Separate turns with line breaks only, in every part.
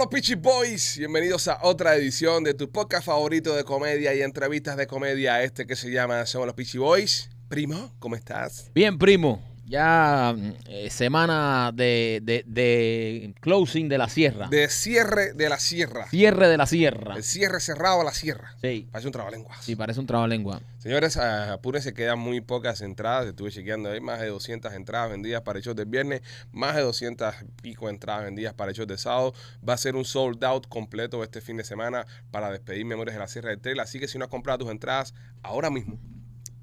los Peachy Boys. Bienvenidos a otra edición de tu podcast favorito de comedia y entrevistas de comedia, este que se llama Somos los Peachy Boys. Primo, ¿cómo estás?
Bien, primo. Ya mm, eh, semana de, de- de closing de la sierra.
De cierre de la sierra.
Cierre de la sierra.
El cierre cerrado a la sierra.
Sí,
Parece un trabalenguas.
sí, parece un trabalengua.
Señores, apúrense, quedan muy pocas entradas. Estuve chequeando, hay más de 200 entradas vendidas para show del viernes, más de 200 pico entradas vendidas para show del sábado. Va a ser un sold out completo este fin de semana para despedir Memorias de la Sierra del Trail. Así que si no has comprado tus entradas ahora mismo,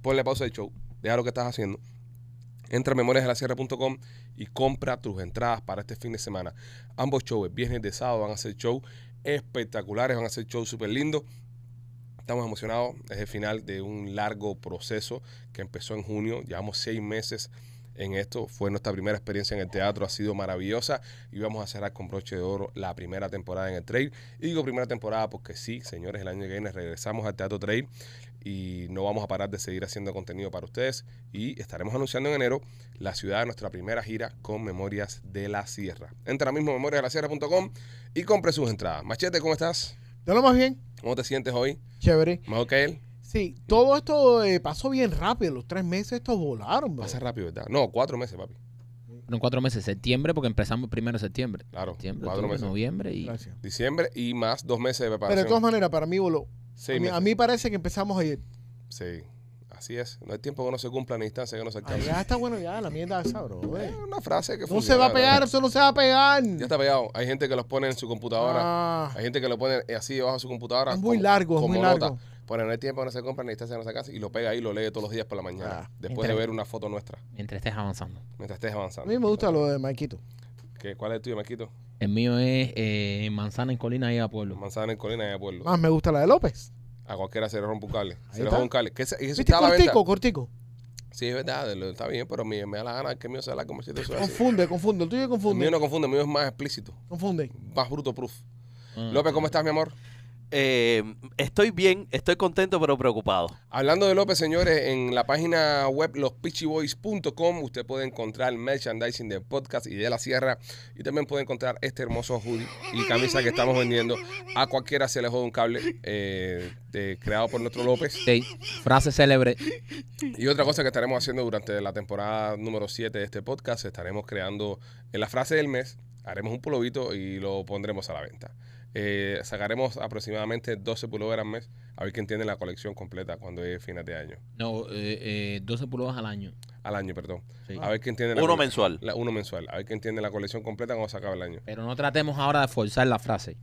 ponle pausa al show, deja lo que estás haciendo. Entra a memoriasdelasierra.com y compra tus entradas para este fin de semana. Ambos shows, viernes de sábado, van a ser shows espectaculares, van a ser shows súper lindos. Estamos emocionados, es el final de un largo proceso que empezó en junio, llevamos seis meses en esto, fue nuestra primera experiencia en el teatro, ha sido maravillosa y vamos a cerrar con broche de oro la primera temporada en el trail. Y digo primera temporada porque sí, señores, el año que viene regresamos al Teatro Trail y no vamos a parar de seguir haciendo contenido para ustedes y estaremos anunciando en enero la ciudad de nuestra primera gira con Memorias de la Sierra. Entra ahora mismo memoriasdelasierra.com y compre sus entradas. Machete, ¿cómo estás?
¿De lo más bien?
¿Cómo te sientes hoy?
Chévere.
¿Mejor que él?
Sí, todo esto eh, pasó bien rápido. Los tres meses estos volaron, bro.
Pasa rápido, ¿verdad? No, cuatro meses, papi.
En cuatro meses, septiembre, porque empezamos primero de septiembre.
Claro,
Septiembre,
cuatro
octubre,
meses.
noviembre y...
Gracias.
Diciembre y más dos meses de
Pero de
preparación.
todas maneras, para mí voló.
Seis
a, mí, a mí parece que empezamos ayer.
Sí, así es. No hay tiempo que no se cumpla ni distancia que no se
Ah,
alcance.
ya está bueno, ya, la mierda esa, bro. eh.
Es una frase que
No
funciona,
se va a
¿verdad?
pegar, eso no se va a pegar.
Ya está pegado. Hay gente que los pone en su computadora.
Ah,
Hay gente que lo pone así debajo de su computadora.
es muy
como-
largo, es muy
nota. Pone, no hay tiempo que no se compra ni distancia no se alcance. Y lo pega ahí y lo lee todos los días por la mañana.
Ah.
después de ver una foto nuestra.
Mientras estés avanzando.
Mientras estés
A
avanzando.
mí me gusta lo de Maikito.
¿Qué, ¿Cuál es el tuyo, Maquito?
El mío es eh, manzana en colina y a pueblo.
Manzana en colina y de pueblo.
Más me gusta la de López.
A cualquiera se le rompe un cable. Se le rompe un cable. ¿Qué, se- y eso
¿Viste?
está a la venta?
Cortico, cortico.
Sí, es verdad, está bien, pero me, me da la gana que el mío sea la como si eso es así.
Confunde, confunde. El tuyo
El
confunde.
mío no confunde, el mío es más explícito,
Confunde.
más bruto proof.
Ah.
López, ¿cómo estás, mi amor?
Eh, estoy bien, estoy contento pero preocupado.
Hablando de López, señores, en la página web lospitchyboys.com usted puede encontrar merchandising del podcast y de la sierra y también puede encontrar este hermoso hoodie y camisa que estamos vendiendo. A cualquiera se le jode un cable eh, de- creado por nuestro López.
Sí, frase célebre.
Y otra cosa que estaremos haciendo durante la temporada número 7 de este podcast, estaremos creando en la frase del mes, haremos un pulovito y lo pondremos a la venta. Eh, sacaremos aproximadamente 12 pullovers al mes, a ver quién tiene la colección completa cuando es fines de año.
No, eh, eh, 12 pulgadas al año.
Al año, perdón.
Sí.
A ver quién tiene la
Uno mensual.
la- uno mensual. A ver quién tiene la colección completa cuando se acabe el año.
Pero no tratemos ahora de forzar la frase.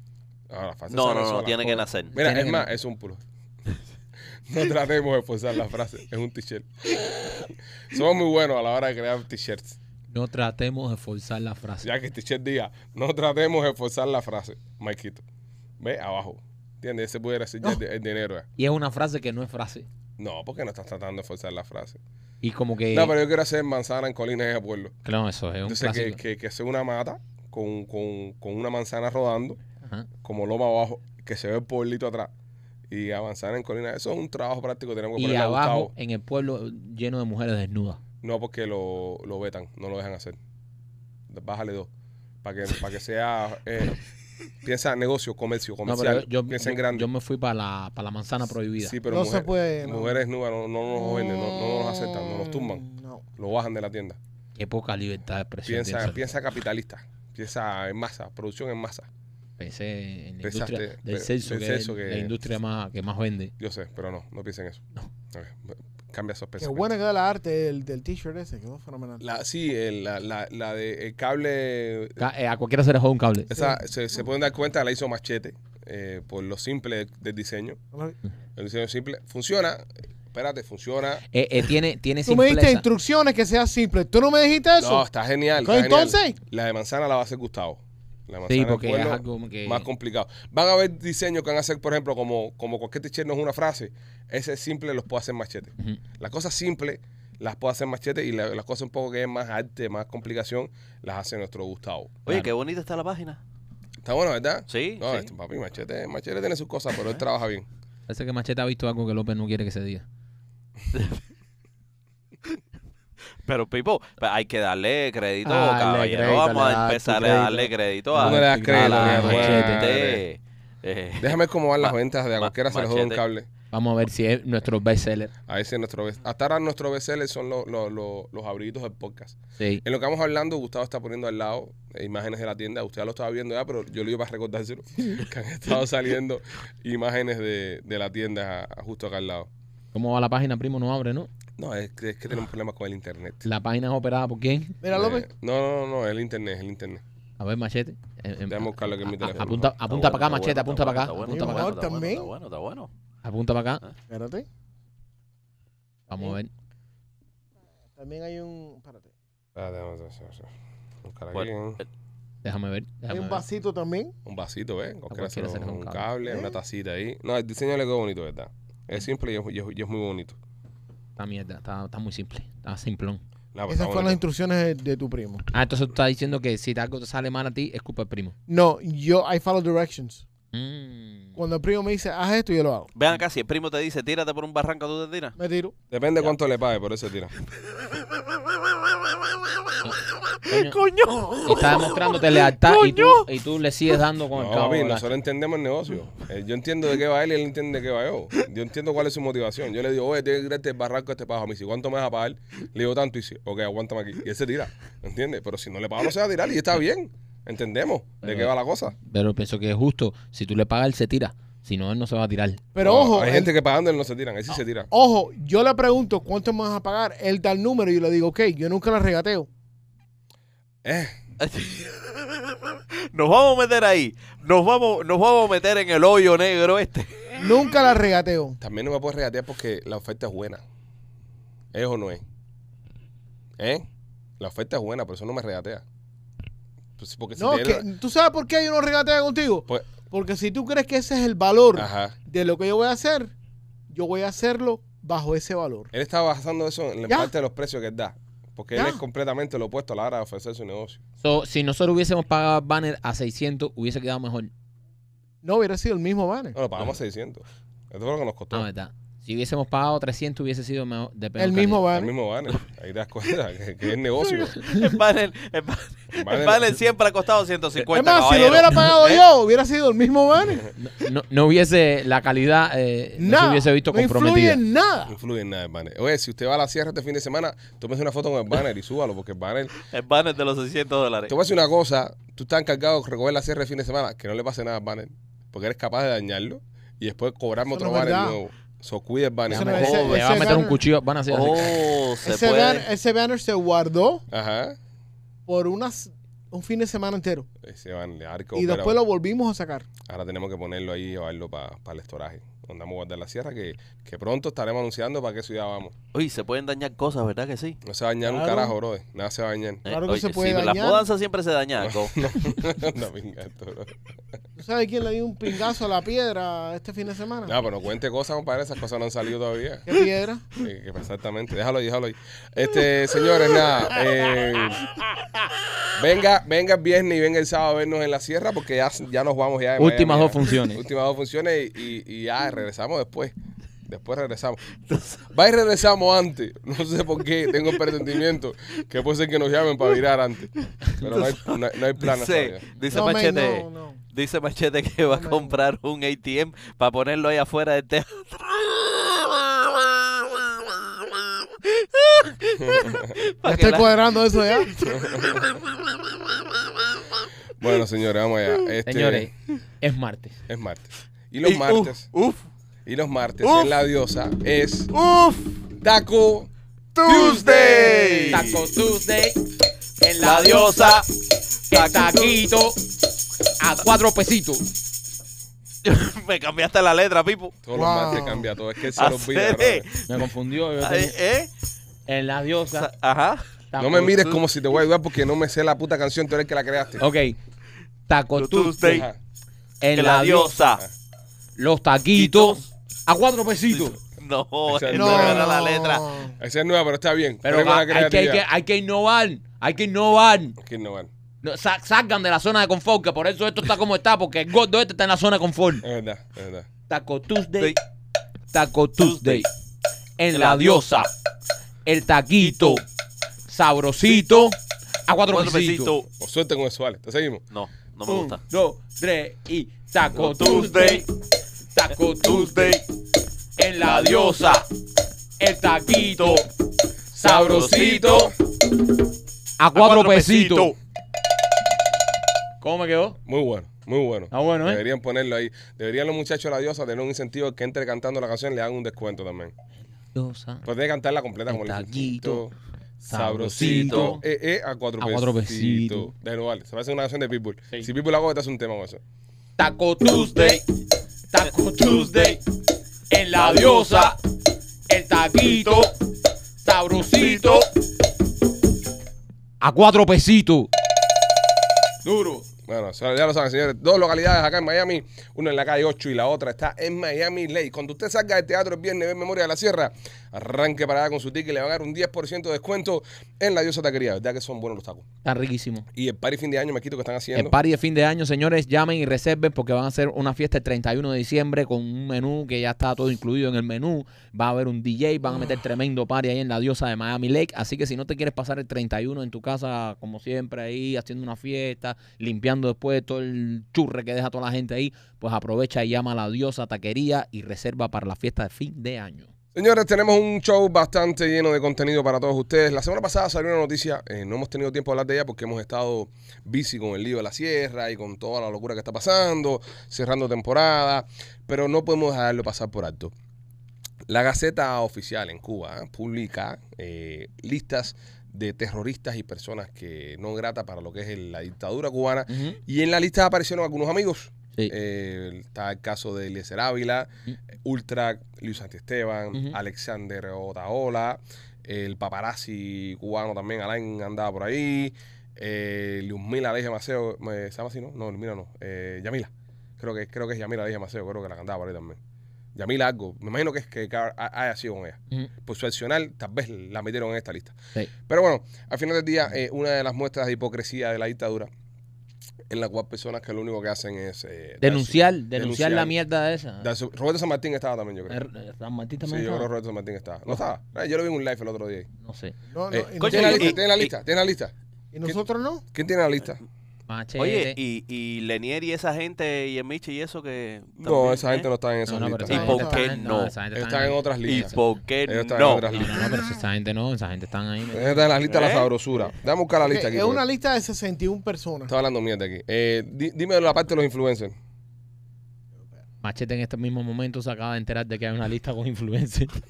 La frase
No, no, no,
sola.
tiene que nacer.
Mira,
Tiene
es más,
nacer.
es un pulo. no tratemos de forzar la frase, es un t-shirt. Somos muy buenos a la hora de crear t-shirts.
No tratemos de forzar la frase.
Ya que t-shirt diga, no tratemos de forzar la frase, Maikito. Ve abajo. ¿Entiendes? Ese pudiera ser ya el, el dinero. eh.
Y es una frase que no es frase.
No, porque no estás tratando de forzar la frase.
Y como que...
No, pero yo quiero hacer manzana en colinas de pueblo.
Claro, eso es un
Entonces, que,
clásico.
que, que sea una mata con, con, con una manzana rodando,
Ajá.
como loma abajo, que se ve el pueblito atrás. Y avanzar en colinas. Eso es un trabajo práctico que tenemos que
Y
ponerle a
abajo,
Gustavo.
en el pueblo, lleno de mujeres desnudas.
No porque lo, lo vetan, no lo dejan hacer. Bájale dos. Para que, para que sea. eh, piensa negocio, comercio,
No,
comercial.
pero yo,
piensa en grande.
yo me fui para la, para la manzana prohibida.
sí, pero
no
mujer-
se puede. no.
mujeres nuevas no, no nos venden, no, no nos aceptan, no nos tumban.
No.
Lo bajan de la tienda.
Qué poca libertad de expresión.
Piensa, piensa capitalista. Piensa en masa, producción en masa.
Pensé en la
Pensaste,
industria del
pe-
sexo,
del
que
sexo
es
que-
la industria más, que más vende.
Yo sé, pero no, no piensen eso.
No.
Ok, Cambia esos
Qué buena queda la arte del, del t-shirt ese, quedó fenomenal.
La, sí, el- la, la, la de el cable
Ca- eh, A cualquiera se le juega un cable.
Esa, se, se pueden dar cuenta, la hizo Machete, eh, por lo simple del diseño. El diseño simple. Funciona, espérate, funciona.
Eh, eh, tiene tiene
Tú me diste
simpleza.
instrucciones que sea simple. ¿Tú no me dijiste eso?
No, está genial.
¿Qué,
está genial.
entonces?
La de manzana la va a hacer Gustavo. La manzana
Sí,
del
porque es algo que...
más complicado. Van a haber diseños que van a hacer, por ejemplo, como, como cualquier t-shirt no es una frase. Ese simple los puede hacer Machete. Las cosas simples las puede hacer Machete y la- las cosas un poco que es más arte, más complicación, las hace nuestro Gustavo.
Oye,
Claro.
qué bonita está la página.
Está bueno, ¿verdad?
Sí,
No,
sí.
este, papi, Machete, Machete tiene sus cosas, pero él trabaja bien.
Parece que Machete ha visto algo que López no quiere que se diga.
Pero, Pipo, pues, hay que darle crédito, caballero.
crédito,
Vamos a empezar a darle crédito a,
No le das
a
crédito,
la
a
machete.
madre.
Eh,
Déjame cómo van las
Ma-
ventas de a
ma-
cualquiera se le joda un
machete.
cable.
Vamos a ver si es nuestro bestseller.
A ese es nuestro best- Hasta ahora nuestro bestseller son los, los, los, los abriguitos del podcast.
Sí.
En lo que vamos hablando, Gustavo está poniendo al lado eh, imágenes de la tienda. Usted ya lo estaba viendo ya, pero yo lo iba para recordárselo. que han estado saliendo imágenes de, de la tienda a- justo acá al lado.
¿Cómo va la página, primo? No abre, ¿no?
No, es que, es que tenemos problemas con el internet.
La página es operada por quién?
Mira, López.
Eh, no, no, no, no, el internet, el internet.
A ver, machete. Eh, eh,
Déjame buscarlo aquí en mi
a-
teléfono.
Apunta, apunta para acá, machete,
está
apunta
bueno,
para acá.
está bueno,
Apunta
está
para acá.
Está bueno, está bueno.
Apunta para acá.
Espérate.
Vamos a ver.
También hay un. Espérate.
Espérate, vamos a hacer- hacer- buscar aquí,
Bueno,
¿eh?
Déjame ver.
Hay
Déjame
un
ver.
vasito también.
Un vasito, ¿ves? Cualquiera
da un
un
cable.
cable,
¿Eh?
una tacita ahí. No, el diseño le quedó bonito, ¿verdad? Es simple y es, y es- y es muy bonito.
Esta mierda, está, está muy simple. Está simplón.
No,
Esas fueron las instrucciones de, de tu primo.
Ah, entonces tú estás diciendo que si algo te sale mal a ti, es culpa del primo.
No, yo, I follow directions.
Mm.
Cuando el primo me dice, haz esto, yo lo hago.
Vean acá, si el primo te dice, tírate por un barranco, ¿tú te tiras?
Me tiro.
Depende cuánto le pague, por eso tira.
Coño, Está demostrándote lealtad y tú, y tú le sigues dando con el
No,
cabo.
nosotros entendemos el negocio. Eh, yo entiendo de qué va él y él entiende de qué va yo. Yo entiendo cuál es su motivación. Yo le digo, oye, tienes que tirarte el barranco a este pajo. A mí, si ¿cuánto me vas a pagar? Le digo tanto y dice, ok, aguántame aquí. Y él se tira, ¿entiendes? Pero si no le pago, no se va a tirar y está bien. Entendemos de qué va la cosa.
Pero pienso que es justo. Si tú le pagas, él se tira. Si no, él no se va a tirar.
Pero
No,
ojo,
Hay
él-
gente que pagando él no se tiran, él sí se tira.
ojo, yo le pregunto cuánto me vas a pagar. Él da el número y yo le digo, ok, yo nunca la regateo.
Eh,
Nos vamos a meter ahí. Nos vamos, nos vamos a meter en el hoyo negro este.
Nunca la regateo.
también no me puedes regatear porque la oferta es buena. ¿Es o no es? ¿Eh? La oferta es buena, pero eso no me regatea. Pues, porque si
No, ¿tú sabes por qué yo no regateo contigo?
Pues,
Porque si tú crees que ese es el valor
ajá.
de lo que yo voy a hacer, yo voy a hacerlo bajo ese valor.
Él está basando eso en la
Ya.
parte de los precios que él da. Porque él es completamente lo opuesto a la hora de ofrecer su negocio.
So, si nosotros hubiésemos pagado el banner a 600, hubiese quedado mejor.
No hubiera sido el mismo banner.
No, lo pagamos 600. Esto fue lo que nos costó.
Ah, verdad. Si hubiésemos pagado 300, hubiese sido mejor. de peor
El mismo
calidad.
El
banner.
mismo banner. Ahí te das cuenta que, que es negocio.
El banner, el banner, el
banner-
banner siempre ha costado 150
Es más, si lo hubiera pagado
¿Eh?
yo, hubiera sido el mismo banner.
No, no- no hubiese la calidad, eh, no se hubiese visto
no influye
comprometida.
en nada.
No influye en nada el banner. Oye, si usted va a la sierra este fin de semana, tómese una foto con el banner y súbalo, porque el banner.
El banner de los 600 dólares.
Te voy a decir una cosa: tú estás encargado de recoger la sierra el fin de semana, que no le pase nada al banner, porque eres capaz de dañarlo y después cobrarme
Eso
otro banner
verdad.
nuevo. So, cuida el banner.
Eso no ese-
va a meter un
banner-
cuchillo. Van a hacer así.
Oh, se
Ese,
puede.
ban- ese banner se guardó
Ajá.
por unas, un fin de semana entero.
Ese banner. ahora hay que
Y
volver a-
después lo volvimos a sacar.
Ahora tenemos que ponerlo ahí y llevarlo para el estoraje. Donde vamos a guardar la sierra, que, que pronto estaremos anunciando para qué ciudad vamos.
Uy, se pueden dañar cosas, ¿verdad que sí?
No se va a dañar un carajo, bro. Nada se va a dañar.
Eh,
Claro que
oye,
se puede
sí, Las
dañar.
mudanzas siempre se dañan.
no, venga, esto, bro.
¿Tú sabes quién le dio un pingazo a la piedra este fin de semana?
No, pero no cuente cosas, compadre. Esas cosas no han salido todavía.
¿Qué piedra?
Eh, que exactamente. Déjalo ahí, déjalo ahí. Este, señores, nada. eh, venga, venga el viernes y venga el sábado a vernos en la sierra porque ya, ya nos vamos ya. de
Últimas
Miami,
dos
ya.
funciones.
Últimas dos funciones y, y- y ya regresamos después. Después regresamos. Va y regresamos antes. No sé por qué. Tengo el pretendimiento que puede ser que nos llamen para virar antes. Pero no hay, no hay- no hay planes
Dice, dice
No, man,
Machete.
no, no.
Dice Machete que va a comprar un ATM para ponerlo ahí afuera del teatro.
Ya
Para que
estoy
la-
cuadrando eso ya.
Bueno, señores, vamos allá. Este,
Señores, es martes.
Es martes. Y los
Y-
martes.
Uf,
Y los martes
Uf.
en la diosa es
uf,
Taco
Tuesday.
Taco Tuesday. En
La diosa.
El taquito a cuatro pesitos.
Me cambiaste la letra, Pipo.
Todos
Wow.
los martes cambia todo. Es que él se lo olvida. Brother.
Me confundió. yo
Ay,
tenía-
¿Eh?
En la diosa.
Ajá.
Taco
No me mires como si te voy a ayudar porque no me sé la puta canción. Tú eres el que la creaste.
Ok. Taco Tuesday. En la
la
diosa.
diosa.
Los taquitos a cuatro pesitos.
No,
Esa
esa
no
no
era
la letra.
Esa es nueva, pero está bien.
Pero hay que, hay, que,
creatividad.
hay que innovar. Hay que innovar.
Que innovar.
No, sa- salgan de la zona de confort, que por eso esto está como está, porque el gordo este está en la zona de confort.
Es verdad, es verdad.
Taco Tuesday. Taco Tuesday. En la diosa. El taquito sabrosito, a cuatro,
Cuatro
pesitos.
pesitos.
O suerte con eso, vale. Te seguimos.
No, no me
Un,
gusta.
dos, tres y Taco
Tuesday.
Taco Tuesday, en la diosa, el taquito, sabrosito, a cuatro
cuatro
pesitos. ¿Cómo me quedó?
Muy bueno, muy bueno.
Está bueno, ¿eh?
Deberían ponerlo ahí. Deberían los muchachos de la diosa tener un incentivo que entre cantando la canción le hagan un descuento también.
Diosa.
Pues que cantarla completa
El
como el
taquito,
Sabrosito.
sabrosito,
Eh, eh, a cuatro,
a cuatro
pesitos.
pesitos.
De nuevo, vale. Se va a hacer una canción de Pitbull.
Sí.
Si Pitbull hago, te hace un tema con eso.
Taco Tuesday, Taco Tuesday, en la diosa, el taquito, sabrosito, a cuatro pesitos. Duro.
Bueno, ya lo saben, señores. Dos localidades acá en Miami. Una en la calle 8 y la otra está en Miami Lake. Cuando usted salga del teatro el viernes, ve Memoria de la Sierra, arranque para allá con su ticket y le van a dar un 10% de descuento en la diosa taquería. ¿Verdad que son buenos los tacos?
Está riquísimo.
Y el party fin de año, me quito que están haciendo.
El party de fin de año, señores, llamen y reserven porque van a hacer una fiesta el 31 de diciembre con un menú que ya está todo incluido en el menú. Va a haber un DJ, van a meter tremendo party ahí en la diosa de Miami Lake. Así que si no te quieres pasar el 31 en tu casa, como siempre, ahí haciendo una fiesta, limpiando después todo el churre que deja toda la gente ahí, pues aprovecha y llama a la diosa taquería y reserva para la fiesta de fin de año.
Señores, tenemos un show bastante lleno de contenido para todos ustedes. La semana pasada salió una noticia, eh, no hemos tenido tiempo de hablar de ella porque hemos estado busy con el lío de la sierra y con toda la locura que está pasando, cerrando temporada, pero no podemos dejarlo pasar por alto. La Gaceta Oficial en Cuba ¿eh? publica eh, listas de terroristas y personas que no grata para lo que es la dictadura cubana. Y en la lista aparecieron algunos amigos.
Sí.
Eh, está el caso de Eliezer Ávila. Ultra, Luis Santiesteban,
Ujú.
Alexander Otaola, el paparazzi cubano también, Alain andaba por ahí, eh, Luzmila Leija Maceo, eh, ¿se llama así, no? No, Luzmila no, eh, Yamila, creo que, creo que es Yamila Leija Maceo, creo que la cantaba por ahí también. Yamila algo, me imagino que es que, que ha- haya sido con ella. Por su accional, tal vez la metieron en esta lista.
Sí.
Pero bueno, al final del día, eh, una de las muestras de hipocresía de la dictadura, en la cual personas que lo único que hacen es... eh,
Denunciar,
su-
denunciar la mierda de esa.
dar su- Roberto San Martín estaba también, yo creo.
Er- er- San Martín
Sí, yo
también
creo que? Roberto San Martín estaba. ¿No estaba? Eh, yo lo vi en un live el otro día.
No sé.
No, no,
Eh, ¿Tiene la lista?
y-
¿Tiene la lista? ¿Tiene la lista?
y nosotros no.
¿Quién tiene la lista?
Machete.
Oye, y, y Lenier y esa gente y el Michi y eso que.
No,
también,
esa gente
¿eh?
no está en esas
No, no, pero
listas.
esa
¿Y
gente
por
está
qué
en-
no?
esa gente
están en otras
¿Y
listas.
por qué
Ellos están en
no?
otras
No, no, no, pero si esa gente no, esa gente están ahí.
Esa está en la lista de la
¿Eh?
sabrosura. Déjame buscar la lista aquí.
es
porque
una lista de 61 personas.
Estaba hablando mierda aquí. Eh, di- dime la parte de los influencers.
Machete en este mismo momento se acaba de enterar de que hay una lista con influencers.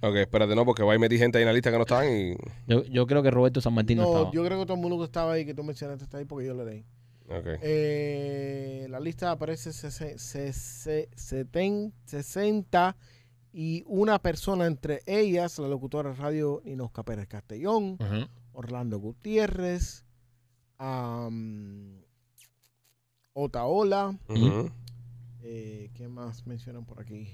Ok, espérate, no, porque va y metí gente ahí en la lista que no estaban y...
Yo, yo creo que Roberto San Martín no,
No,
estaba.
yo creo que todo el mundo que estaba ahí, que tú mencionaste, está ahí porque yo lo leí.
Ok.
Eh, la lista aparece sese- sese- seten- 60 y una persona entre ellas, la locutora de radio Ninosca Pérez Castellón. Orlando Gutiérrez, am, Otaola, eh, ¿qué más mencionan por aquí?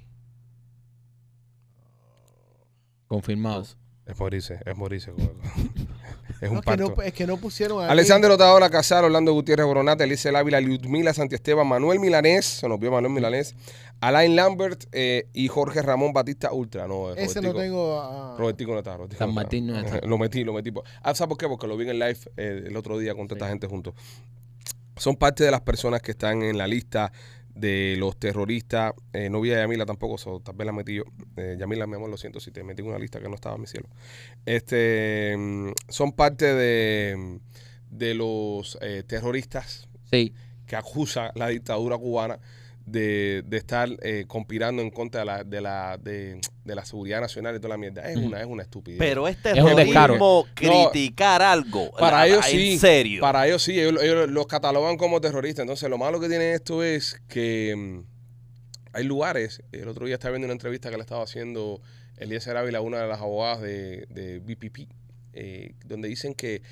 Confirmado.
Es morirse, es morirse. como- es
No,
un
que
pacto.
no, es que no pusieron ahí.
Alexander Otaola, Casar, Orlando Gutiérrez Boronata, Elise Ávila, Ludmila Santiesteban, Manuel Milanés, se nos vio Manuel Milanés, Alain Lambert eh, y Jorge Ramón Batista Ultra. No,
Ese no
Robertico.
tengo.
Robertico no está. Robertico
San
no está.
Martín no está.
lo metí, lo metí. Ah, ¿sabes por qué? Porque lo vi en el live eh, el otro día con tanta gente juntos. Son parte de las personas que están en la lista de los terroristas. Eh, no vi a Yamila tampoco, so, tal vez la metí yo. Eh, Yamila, mi amor, lo siento si te metí en una lista que no estaba en mi cielo. Este, mm, son parte de, de los eh, terroristas
Sí.
que acusa la dictadura cubana de, de estar eh, conspirando en contra de la, de, la, de, de la seguridad nacional y toda la mierda. Es una, es una estupidez.
Pero es
Es un
terrorismo criticar algo.
Para
La-
ellos
en
sí.
serio.
Para ellos sí, ellos, ellos los catalogan como terroristas. Entonces, lo malo que tiene esto es que mm, hay lugares. El otro día estaba viendo una entrevista que le estaba haciendo Eliezer Ávila, una de las abogadas de, de BPP, eh, donde dicen que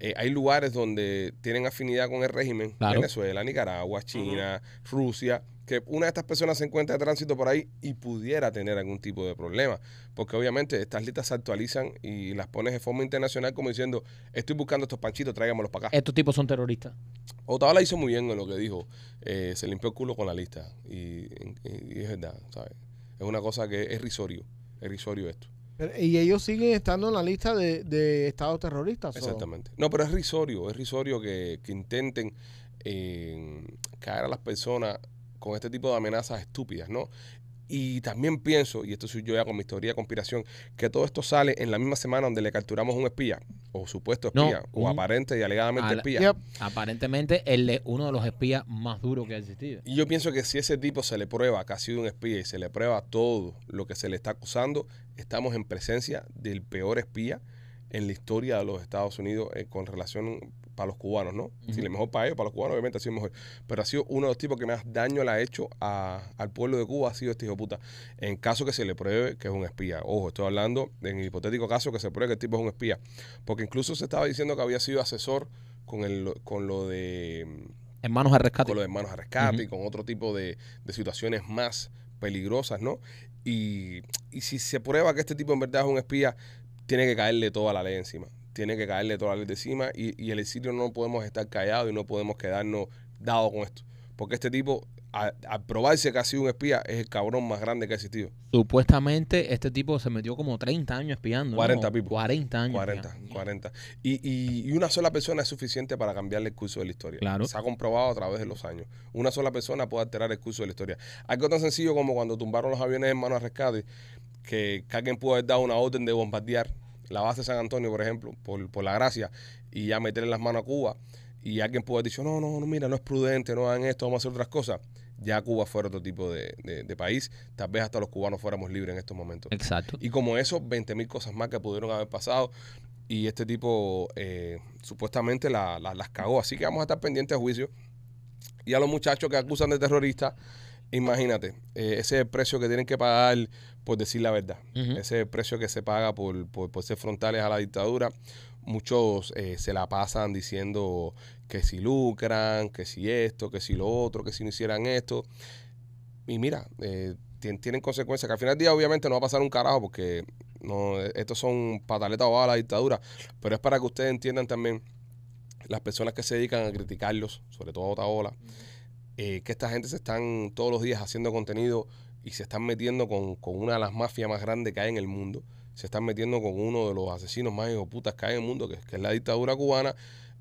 eh, hay lugares donde tienen afinidad con el régimen.
Claro.
Venezuela, Nicaragua, China, Rusia. Que una de estas personas se encuentra de tránsito por ahí y pudiera tener algún tipo de problema. Porque obviamente estas listas se actualizan y las pones de forma internacional como diciendo, estoy buscando estos panchitos, tráigamelos para acá.
Estos tipos son terroristas.
Otaola hizo muy bien en lo que dijo. Eh, se limpió el culo con la lista. Y, y- y es verdad, ¿sabes? Es una cosa que es risorio. Es risorio esto.
Y ellos siguen estando en la lista de, de estados terroristas.
Exactamente. No, pero es risorio, es risorio que, que intenten eh, caer a las personas con este tipo de amenazas estúpidas, ¿no? Y también pienso, y esto soy yo ya con mi teoría de conspiración, que todo esto sale en la misma semana donde le capturamos un espía, o supuesto
No,
espía, o
un-
aparente y alegadamente espía.
Yep.
Aparentemente, él es uno de los espías más duros que ha existido.
Y yo pienso que si ese tipo se le prueba que ha sido un espía y se le prueba todo lo que se le está acusando, estamos en presencia del peor espía en la historia de los Estados Unidos eh, con relación para los cubanos, ¿no? Si
Ujú.
le mejor para ellos, para los cubanos obviamente ha sido mejor. Pero ha sido uno de los tipos que más daño le ha hecho a- al pueblo de Cuba, ha sido este hijo de puta. En caso que se le pruebe que es un espía. Ojo, estoy hablando en el hipotético caso que se pruebe que el tipo es un espía. Porque incluso se estaba diciendo que había sido asesor con, el, con lo de
Hermanos al rescate.
con los hermanos a rescate y con otro tipo de, de situaciones más peligrosas, ¿no? Y, y si se prueba que este tipo en verdad es un espía, tiene que caerle toda la ley encima. Tiene que caerle toda la ley de encima y, y el exilio no podemos estar callados y no podemos quedarnos dados con esto. Porque este tipo, al probarse que ha sido un espía, es el cabrón más grande que ha existido.
Supuestamente, este tipo se metió como 30 años espiando. ¿no?
40 pipo.
40 años.
40,
espiando.
40. Y, y- y una sola persona es suficiente para cambiarle el curso de la historia.
Claro.
Se ha comprobado a través de los años. Una sola persona puede alterar el curso de la historia. Algo tan sencillo como cuando tumbaron los aviones en mano a rescate, que, que alguien pudo haber dado una orden de bombardear la base de San Antonio, por ejemplo, por, por la gracia, y ya meterle las manos a Cuba. Y alguien puede haber dicho, no, no, no, mira, no es prudente, no hagan esto, vamos a hacer otras cosas. Ya Cuba fuera otro tipo de, de- de país. Tal vez hasta los cubanos fuéramos libres en estos momentos.
Exacto.
Y como eso, 20 mil cosas más que pudieron haber pasado. Y este tipo eh, supuestamente la- la- las cagó. Así que vamos a estar pendientes a juicio. Y a los muchachos que acusan de terroristas, imagínate, eh, ese es el precio que tienen que pagar por decir la verdad. Ese es el precio que se paga por, por- por ser frontales a la dictadura. Muchos eh, se la pasan diciendo que si lucran, que si esto, que si lo otro, que si no hicieran esto. Y mira, eh, tien- tienen consecuencias que al final del día obviamente no va a pasar un carajo porque no, estos son pataletas o a la dictadura, pero es para que ustedes entiendan también las personas que se dedican a criticarlos, sobre todo a Otaola, eh, que esta gente se están todos los días haciendo contenido y se están metiendo con, con una de las mafias más grandes que hay en el mundo. Se están metiendo con uno de los asesinos más putas que hay en el mundo, que, que es la dictadura cubana.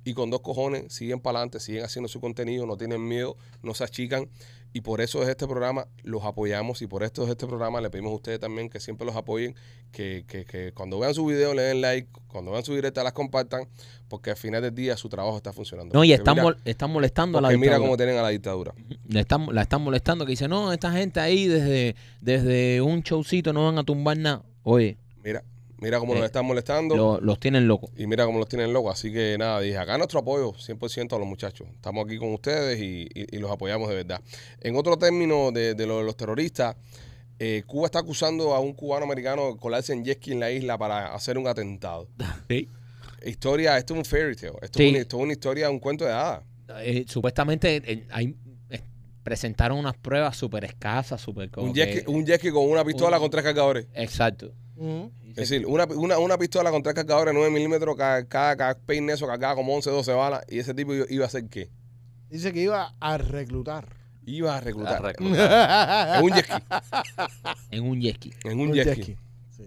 Y con dos cojones siguen para adelante, siguen haciendo su contenido, no tienen miedo, no se achican. Y por eso es este programa, los apoyamos. Y por esto es este programa, le pedimos a ustedes también que siempre los apoyen. Que, que, que cuando vean su video le den like, cuando vean su directa las compartan, porque al final del día su trabajo está funcionando.
No, y están,
mira-
mol- están molestando a la
porque mira
dictadura.
cómo tienen a la dictadura.
Le están, la están molestando que dice, no, esta gente ahí desde, desde un showcito no van a tumbar nada. Oye,
Mira, mira cómo nos
Eh,
están molestando.
lo- los tienen locos.
Y mira cómo los tienen locos. Así que nada, dije, acá nuestro apoyo 100% a los muchachos. Estamos aquí con ustedes y, y- y los apoyamos de verdad. En otro término de, de lo de los terroristas, eh, Cuba está acusando a un cubano americano de colarse en jet ski en la isla para hacer un atentado.
Sí.
Historia, esto es un fairy tale. Esto,
Sí.
es, una, esto es una historia, un cuento de hadas.
Eh, supuestamente eh, hay, eh, presentaron unas pruebas súper escasas, súper como
Un jet,
que-
ski, un jet ski con una pistola
un-
con tres cargadores.
Exacto.
Es decir, una, una, una pistola con tres cargadores 9 milímetros, cada, cada, cada peine eso cargaba como 11, 12 balas. Y ese tipo iba a hacer qué?
Dice que iba a reclutar.
Iba a reclutar.
A reclutar.
en un jet ski.
En un jet ski.
En un,
Un
jet
jet
ski.
ski. Sí.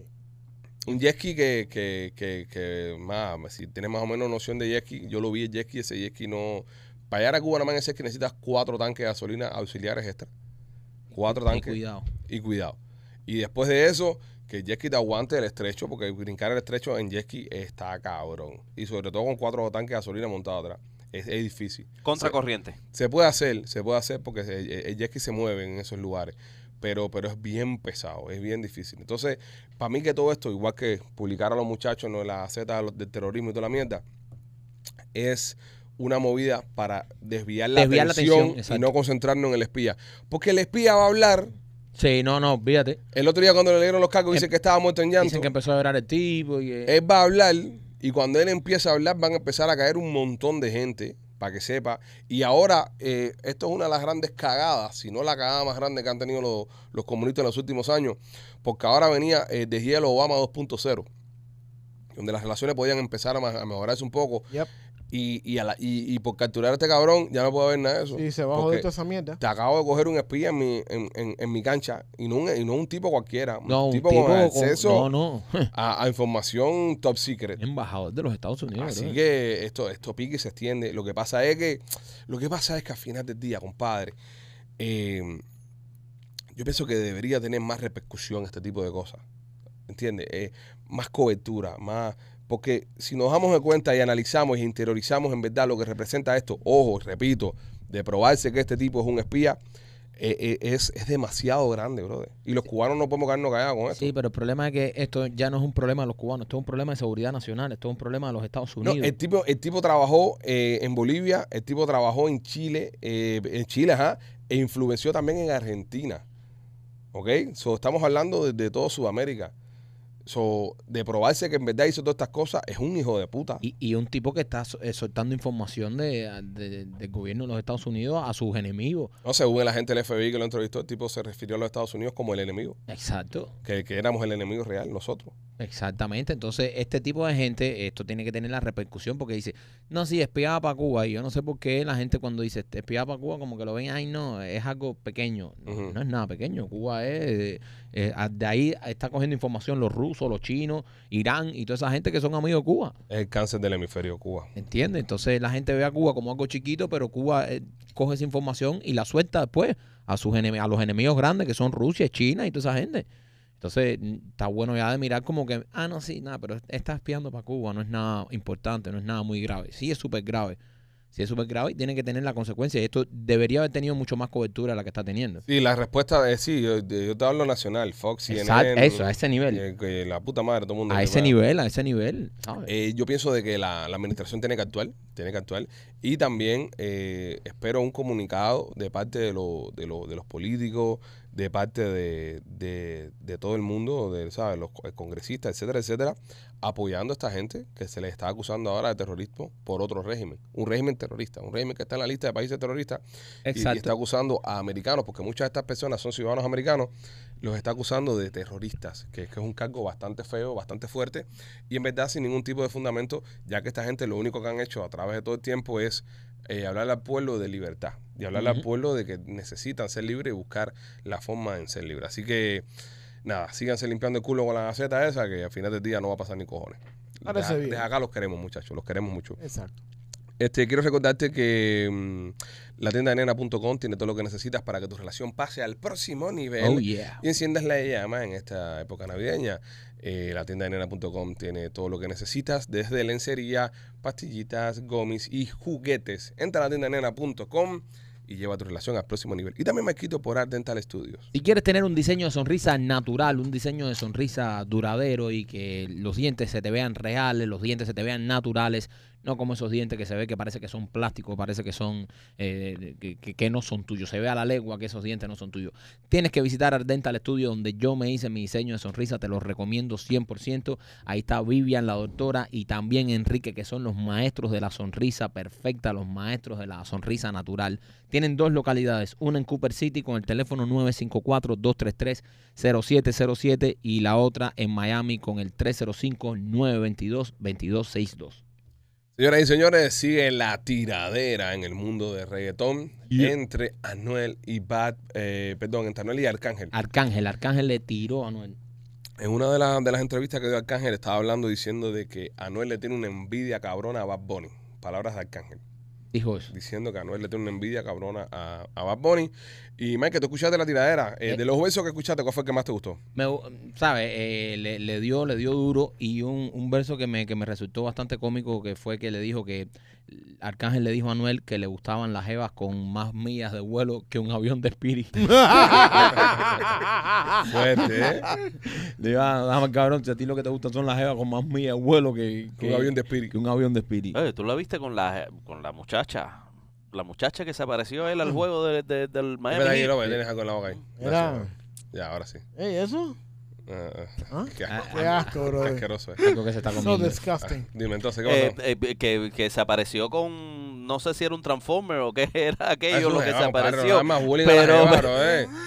Un jet ski que, que, que, que más, si tienes más o menos noción de jet ski, yo lo vi el jet ski, ese jet ski no... Para llegar a Cuba nada más en ese jet ski necesitas cuatro tanques de gasolina auxiliares extra. Cuatro
Y
tanques.
cuidado.
y cuidado. Y después de eso, que el jet ski te aguante el estrecho, porque brincar el estrecho en jet ski está cabrón. Y sobre todo con cuatro tanques de gasolina montados atrás. Es, es difícil.
Contracorriente.
Se puede hacer, se puede hacer porque el, el jet ski se mueve en esos lugares. Pero, pero es bien pesado, es bien difícil. Entonces, para mí que todo esto, igual que publicar a los muchachos ¿no? en la Z del terrorismo y toda la mierda, es una movida para desviar la
Desviar la
atención, y no concentrarnos en el espía. Porque el espía va a hablar.
Sí, no, no, fíjate.
El otro día cuando le dieron los cargos
Em-
dice que estaba muerto en llanto.
Dicen que empezó a llorar el tipo y que...
Él va a hablar y cuando él empieza a hablar van a empezar a caer un montón de gente, para que sepa. Y ahora, eh, esto es una de las grandes cagadas, si no la cagada más grande que han tenido los, los comunistas en los últimos años, porque ahora venía eh, de hielo Obama 2.0, donde las relaciones podían empezar a, ma- a mejorarse un poco.
Yep.
Y, y, a la- y, y por capturar a este cabrón ya no puedo ver nada de eso.
Sí, se va a joder toda esa mierda.
Te acabo de coger un espía en mi, en, en- en mi cancha y no, un, y no un tipo cualquiera. Un
No, un
tipo,
tipo
con
con-
acceso
No, no.
A, a información top secret.
Embajador de los Estados Unidos.
Así
bro.
que esto, esto pique y se extiende. Lo que pasa es que, lo que pasa es que al final del día, compadre, eh, yo pienso que debería tener más repercusión este tipo de cosas. ¿Entiendes? Eh, más cobertura, más. Porque si nos damos de cuenta y analizamos y interiorizamos en verdad lo que representa esto, ojo, repito, de probarse que este tipo es un espía, eh, eh, es, es demasiado grande, brother. Y los cubanos no podemos quedarnos callados con esto.
Sí, pero el problema es que esto ya no es un problema de los cubanos, esto es un problema de seguridad nacional, esto es un problema de los Estados
No,
Unidos.
el tipo, el tipo trabajó eh, en Bolivia, el tipo trabajó en Chile, eh, en Chile, ajá, e influenció también en Argentina. ¿Ok? So, estamos hablando de, de todo Sudamérica. So, de probarse que en verdad hizo todas estas cosas, es un hijo de puta.
Y, y un tipo que está eh, soltando información de, de- del gobierno de los Estados Unidos a sus enemigos.
No, según el agente del FBI que lo entrevistó, el tipo se refirió a los Estados Unidos como el enemigo,
Exacto.
que, que éramos el enemigo real nosotros.
Exactamente, entonces este tipo de gente, esto tiene que tener la repercusión porque dice, no, sí, espiaba para Cuba y yo no sé por qué la gente cuando dice espiaba para Cuba como que lo ven, ay no, es algo pequeño, no es nada pequeño, Cuba es, eh, de ahí está cogiendo información los rusos, los chinos, Irán y toda esa gente que son amigos de Cuba,
Es el cáncer del hemisferio Cuba.
¿entiendes? Entonces la gente ve a Cuba como algo chiquito, pero Cuba eh, coge esa información y la suelta después a, sus a los enemigos grandes que son Rusia, China y toda esa gente. Entonces, está bueno ya de mirar como que, ah, no, sí, nada, pero está espiando para Cuba, no es nada importante, no es nada muy grave. Sí, es súper grave. Sí, es súper grave y tiene que tener la consecuencia. Y esto debería haber tenido mucho más cobertura de la que está teniendo.
Sí, la respuesta es sí, yo, yo te hablo nacional, Fox, CNN.
Exacto, eso, a ese nivel.
eh, que la puta madre, todo el mundo.
A ese nivel, a ese nivel.
Eh, yo pienso de que la, la administración tiene que actuar, tiene que actuar. Y también eh, espero un comunicado de parte de, lo- de, lo- de los políticos, de parte de, de- de todo el mundo, de ¿sabes? los co- congresistas, etcétera, etcétera, apoyando a esta gente que se les está acusando ahora de terrorismo por otro régimen. Un régimen terrorista, un régimen que está en la lista de países terroristas y- está acusando a americanos, porque muchas de estas personas son ciudadanos americanos, los está acusando de terroristas, que, que es un cargo bastante feo, bastante fuerte, y en verdad sin ningún tipo de fundamento, ya que esta gente lo único que han hecho a través de todo el tiempo es eh, hablarle al pueblo de libertad, y hablarle al pueblo de que necesitan ser libres y buscar la forma en ser libres. Así que, nada, síganse limpiando el culo con la gaceta esa, que al final del día no va a pasar ni cojones.
Parece
desde acá los queremos, muchachos, los queremos mucho.
Exacto.
Este, quiero recordarte que mm, la tienda de nena.com tiene todo lo que necesitas para que tu relación pase al próximo nivel
Oh, yeah.
y enciendas la llama en esta época navideña. Eh, la tienda de nena.com tiene todo lo que necesitas, desde lencería, pastillitas, gomis y juguetes. Entra a la tienda de nena.com y lleva tu relación al próximo nivel. Y también me quito por Art Dental Studios.
Si quieres tener un diseño de sonrisa natural, un diseño de sonrisa duradero y que los dientes se te vean reales, los dientes se te vean naturales, no como esos dientes que se ve que parece que son plásticos, parece que son eh, que, no son tuyos. Se ve a la legua que esos dientes no son tuyos. Tienes que visitar Art Dental Studio donde yo me hice mi diseño de sonrisa, te lo recomiendo 100%. Ahí está Vivian, la doctora, y también Enrique, que son los maestros de la sonrisa perfecta, los maestros de la sonrisa natural. Tienen dos localidades, una en Cooper City con el teléfono 954-233-0707 y la otra en Miami con el 305-922-2262.
Señoras y señores, sigue la tiradera en el mundo de reggaetón
Yeah.
entre Anuel y Bad, eh, perdón, entre Anuel y Arcángel.
Arcángel, Arcángel le tiró a Noel.
En una de, las de las entrevistas que dio Arcángel estaba hablando diciendo de que Anuel le tiene una envidia cabrona a Bad Bunny. Palabras de Arcángel.
Dijo eso.
Diciendo que Anuel le tiene una envidia cabrona a, a Bad Bunny. Y Mike, tú escuchaste la tiradera. Eh,
Eh.
de los versos que escuchaste, ¿cuál fue el que más te gustó?
Me, ¿Sabes? Eh, le, le dio, le dio duro y un, un verso que me, que me resultó bastante cómico que fue que le dijo que Arcángel le dijo a Anuel que le gustaban las jevas con más millas de vuelo que un avión de Spirit.
Fuerte, ¿eh?
Le digo, ah, dame cabrón, si a ti lo que te gusta son las jevas con más millas de vuelo que,
Que un avión de espíritu.
que un avión de Spirit.
Oye, ¿tú la viste con la, con la muchacha? La muchacha que se apareció a él al juego de- de- del Miami
Espera ahí,
Heat.
Robert, tienes algo en la boca ahí.
Era-.
Ya, ahora sí.
Ey, ¿eso?
Ah, ah,
¿Ah?
Qué asco,
Qué asco,
qué
bro.
asqueroso es.
Algo que se está
So
comiendo.
disgusting.
Dime entonces, ¿qué
Eh,
pasó?
eh, que, que se apareció con, no sé si era un Transformer o qué era
Ah,
aquello
eso
lo que se apareció.
No da más bullying a la
pero-
jeva, bro, eh.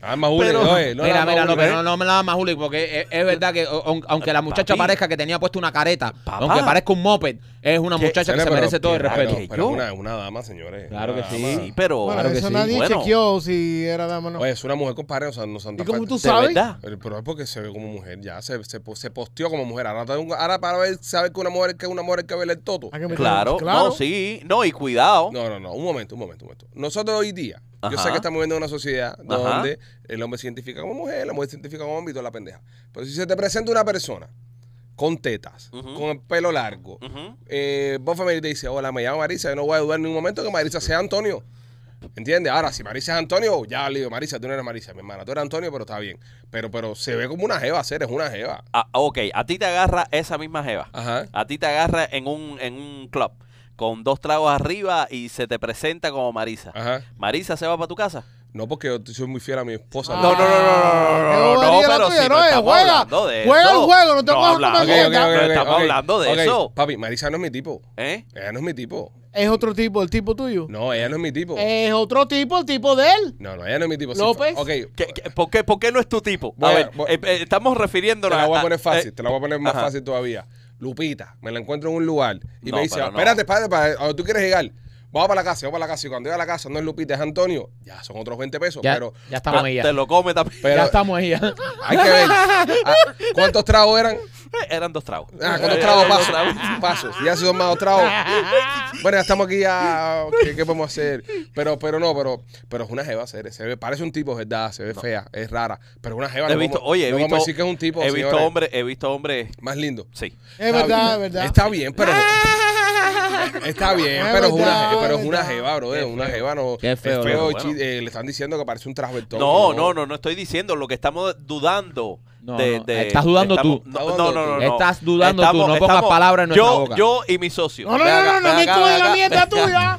Ah, más bullying,
Pero-
oye, no
mira, mira,
¿eh?
no, no me la da más Juli, porque es, es verdad que aunque la muchacha
Papi.
parezca que tenía puesto una careta,
Papá.
aunque parezca un moped, Es una
¿Qué?
muchacha que se
pero-
merece todo el respeto.
Pero una, una dama, señores.
Claro que sí.
pero
Bueno,
Claro que
eso
sí.
nadie
Bueno.
chequeó si era dama o no.
Oye, es una mujer con pareja, o sea, no son
¿Y cómo tú
de
sabes?
verdad.
Pero, pero es porque se ve como mujer, ya se, se, se posteó como mujer. Ahora, para ver, saber que una mujer que es una mujer que verle el toto.
Que meter-
Claro, no, sí, no, y cuidado.
No, no, no, un momento, un momento, un momento. Nosotros hoy día, yo sé que estamos viviendo en una sociedad
Ajá.
donde el hombre se identifica como mujer, la mujer se identifica como hombre y toda la pendeja. Pero si se te presenta una persona con tetas, con el pelo largo,
Ujú.
eh, vos familia te dice, hola, me llamo Marisa, yo no voy a dudar en ningún momento que Marisa sea Antonio. ¿Entiendes? Ahora, si Marisa es Antonio, ya le digo, Marisa, tú no eres Marisa, mi hermana, tú eres Antonio, pero está bien. Pero, pero se ve como una jeva, hacer, es una jeva.
Ah, ok, a ti te agarra esa misma jeva.
Ajá.
A ti te agarra en un, en un club con dos tragos arriba y se te presenta como Marisa.
Ajá.
¿Marisa se va para tu casa?
No, porque yo soy muy fiel a mi esposa.
Ah,
No, no, no, no, no, no,
la
pero
tuya,
si
no,
no
eh,
estamos
juega,
hablando de
juega
eso.
el juego, no te pongas
habla-
como
Ok, ok,
mierda.
ok,
No estamos hablando de eso.
Papi, Marisa no es mi tipo.
¿Eh?
Ella no es mi tipo.
Es otro tipo, el tipo tuyo.
No, ella no es mi tipo.
Es otro tipo, el tipo de él.
No, no, ella no es mi tipo. Sí,
López.
Ok,
¿Qué- qué- por, qué, por qué no es tu tipo? A
a-
ver,
voy-
eh, eh, estamos
te
refiriéndonos
la voy a
a-
poner fácil,
eh,
te la voy a poner más
ajá.
fácil todavía. Lupita, me la encuentro en un lugar y
No,
me dice, espérate, espérate, a donde tú quieres llegar. Vamos para la casa, vamos para la casa. Y cuando llega a la casa no es Lupita, es Antonio. Ya son otros 20 pesos.
Ya,
pero
ya estamos ahí.
te lo come también.
pero
ya estamos ahí. ya.
hay que ver. ah, ¿Cuántos tragos eran?
Eran dos tragos.
Ah, ¿cuántos tragos pasos? Pasos. Ya si son más dos tragos. Bueno, ya estamos aquí ya. ¿Qué, qué podemos hacer? Pero, pero no, pero, pero es una jeva, se, se ve, parece un tipo, es verdad, se ve fea, es rara. Pero es una jeva.
He
no
visto, oye, he
no
visto,
podemos decir que es un tipo,
he visto hombres, he visto hombres,
más lindo.
sí.
Es verdad, es verdad.
Está bien, pero. Está bien,
Es
pero es una, pero
es
es una jeva, bro.
Qué
Una jeva no.
Qué feo,
es feo
bueno.
eh, le están diciendo que parece un transvestón.
No, no, no, no estoy diciendo lo que estamos dudando.
No,
de,
no,
de-
estás dudando
estamos-
tú.
No, no, no, no, no.
Estás dudando tú, no pongas palabras en nuestra
yo,
boca.
Yo y mi socio.
No, no, no, no, no, es la mierda tuya.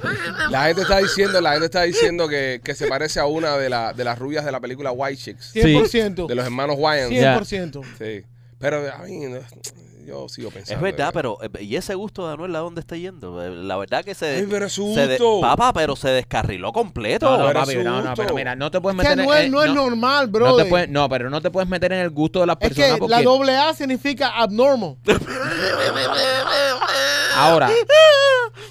La gente está diciendo, la gente está diciendo que, que se parece a una de, la, de las rubias de la película White Chicks.
100%.
De los hermanos Wayans.
Ya.
100%.
Sí. Pero a mí, no, yo sigo pensando.
Es verdad, pero eh, ¿y ese gusto de Anuel a dónde está yendo? Eh, La verdad que se...
Ay, pero es su
se de-
gusto.
papá, pero se descarriló completo.
No, no,
pero
papi,
es
no, no, pero mira, no te puedes
Que
meter en
Anuel
eh,
no es normal, bro.
no, te puedes- no, pero no te puedes meter en el gusto de las
Es
personas
que
porque
la doble A significa abnormal.
ahora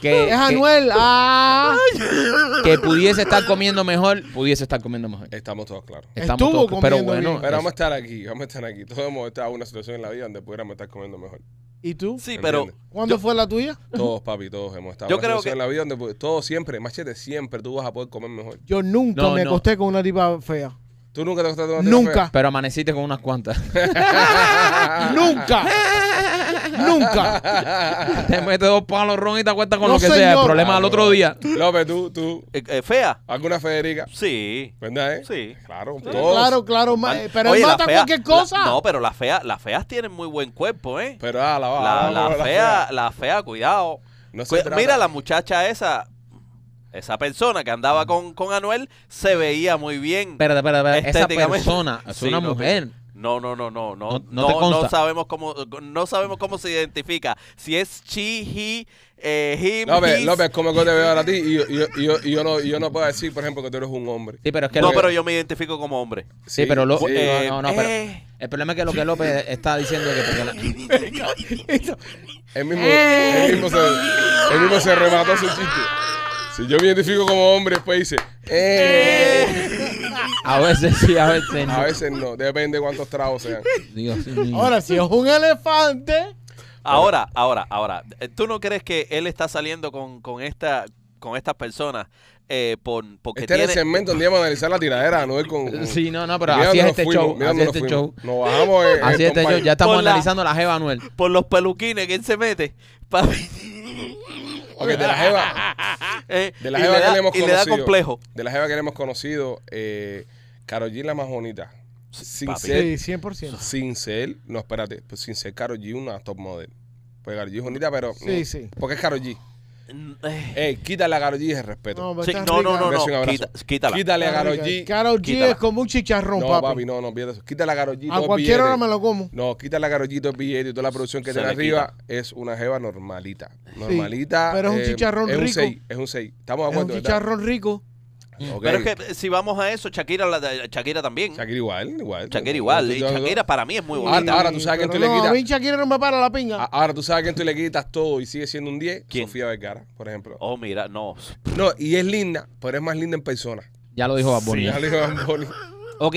que,
Es
que,
Anuel. Ah,
que pudiese estar comiendo mejor, pudiese estar comiendo mejor.
Estamos todos claros.
Estamos
Estuvo
todos- pero
comiendo
bueno,
bien.
Pero vamos a estar aquí, vamos a estar aquí. Todos hemos estado en una situación en la vida donde pudiéramos estar comiendo mejor.
¿Y tú?
Sí, pero
¿Entiendes?
¿Cuándo fue la tuya?
Todos, papi, todos hemos estado
Yo
en una
creo
situación
que-
en la vida donde pu- todos siempre, machete, siempre tú vas a poder comer mejor.
Yo nunca
No,
me
no.
acosté con una tipa fea.
¿Tú nunca te acostaste con una tipa
Nunca.
pero amaneciste con unas cuantas.
Nunca. Nunca.
te metes dos palos ron y te acuestas con
No,
lo que sea. El problema al otro día.
López, tú, tú,
eh, eh, fea.
alguna Federica,
Sí.
¿verdad, eh?
Sí.
Claro, todos.
Claro, claro. ma- Pero
Oye,
él
la
mata
fea-
cualquier cosa.
la- no, pero las feas, las feas tienen muy buen cuerpo, ¿eh?
Pero ah, la,
La, la
la
fea, la fea, cuidado.
No se
Cu-
trata-
Mira la muchacha esa, esa persona que andaba con, con Anuel, se veía muy bien.
Espérate, espérate, espérate. Esa persona es
Sí,
una
no,
mujer.
No, no, no, no, no,
No-
no, sabemos cómo, no sabemos cómo se identifica. Si es she, he, eh, him,
López,
his.
López, como que te veo ahora a ti y yo, y yo, y yo, y yo no, yo no puedo decir, por ejemplo, que tú eres un hombre.
Sí, pero es que
no,
lo-
pero yo me identifico como hombre.
Sí, pero lo-
sí.
Eh,
no, no, pero-
eh,
el problema es que lo que López está diciendo es que porque la-
Él mismo, él mismo, se, él mismo se remató su chiste. Si yo me identifico como hombre, después dice, eh.
A veces sí, a veces no.
A veces no, depende de cuántos tragos sean.
Dios mío.
Ahora, si es un elefante.
ahora, ahora, ahora, eh, ¿tú no crees que él está saliendo con, con esta con estas personas eh, por, porque
Este era el
tiene...
segmento donde íbamos a analizar la tiradera, ¿no? Con, con-
Sí, no, no, pero así es este
fuimos,
show. Así es
nos
este
fuimos.
show.
Nos bajamos en, en
Así es este show. Ya estamos
Por la-
analizando la Jeva Anuel.
por los peluquines que él se mete. papi,
Ok, de la jeva,
eh,
de la
y
jeva
le
que
da-
le hemos
y le da
conocido.
complejo.
de la jeva que le hemos conocido, eh, Karol G la más bonita. Sin
papi.
ser,
Sí, 100%.
sin ser, no, espérate, pues sin ser Karol G una top model. Pues Karol G es bonita, pero...
Sí,
mm,
sí.
Porque es Karol G. Ey, quítale a Karol G ese respeto.
No, pero
sí,
está
no, no,
rica.
no,
un
no,
abrazo.
quita- quítala.
Quítale a
Está
Karol
rica.
G.
Karol G
Quítala.
es como un chicharrón,
No,
papi.
papi, no, no pierdas eso. Quítale a Karol G.
A
el
cualquier
billete.
hora me lo como.
No, quítale a Karol G todo el billete y toda la producción que
Se
tiene
le
arriba. Es una jeva normalita. Normalita.
pero es un
eh,
chicharrón
es
rico.
Un seis, es un 6. Estamos de
Es un
acuerdo, ¿verdad?
chicharrón rico.
Pero es que eh, si vamos a eso, Shakira, la, Shakira también.
Shakira igual, igual.
Shakira igual. Y Shakira para mí es muy
Ahora-
bonita.
ahora tú sabes que tú le quitas-
A mí Shakira no me para la pinga.
Ahora tú sabes que tú le quitas todo y sigue siendo un 10.
¿Quién?
Sofía Vergara, por ejemplo.
Oh, mira, no.
No, y es linda, pero es más linda en persona.
Ya lo dijo Bad Bunny.
Ya le digo a Bad Bunny.
Ok,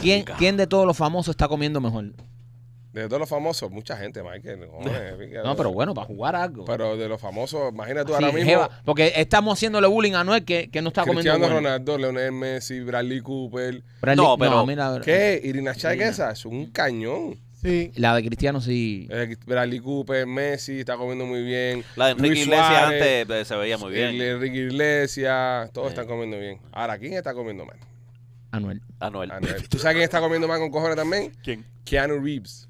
¿quién. ¿quién de todos los famosos está comiendo mejor?
De todos los famosos, mucha gente, Michael. joder,
No, pero bueno, para jugar algo.
Pero de los famosos, imagínate tú
Sí,
ahora mismo.
jeva, porque estamos haciéndole bullying a Noel que, que no está comiendo
Cristiano
bueno.
Ronaldo, Leonel Messi, Bradley Cooper.
Bradley-
No, pero-
mira,
¿Qué? Irina Shayk esa, es un cañón.
Sí.
La de Cristiano sí.
Eh, Bradley Cooper, Messi, está comiendo muy bien.
La de Enrique Iglesias antes eh, se veía muy bien.
Enrique Iglesias, todos
Sí.
están comiendo bien. Ahora, ¿quién está comiendo mal?
Anuel.
Anuel.
Anuel. ¿Tú sabes quién está comiendo mal con cojones también?
¿Quién?
Keanu Reeves.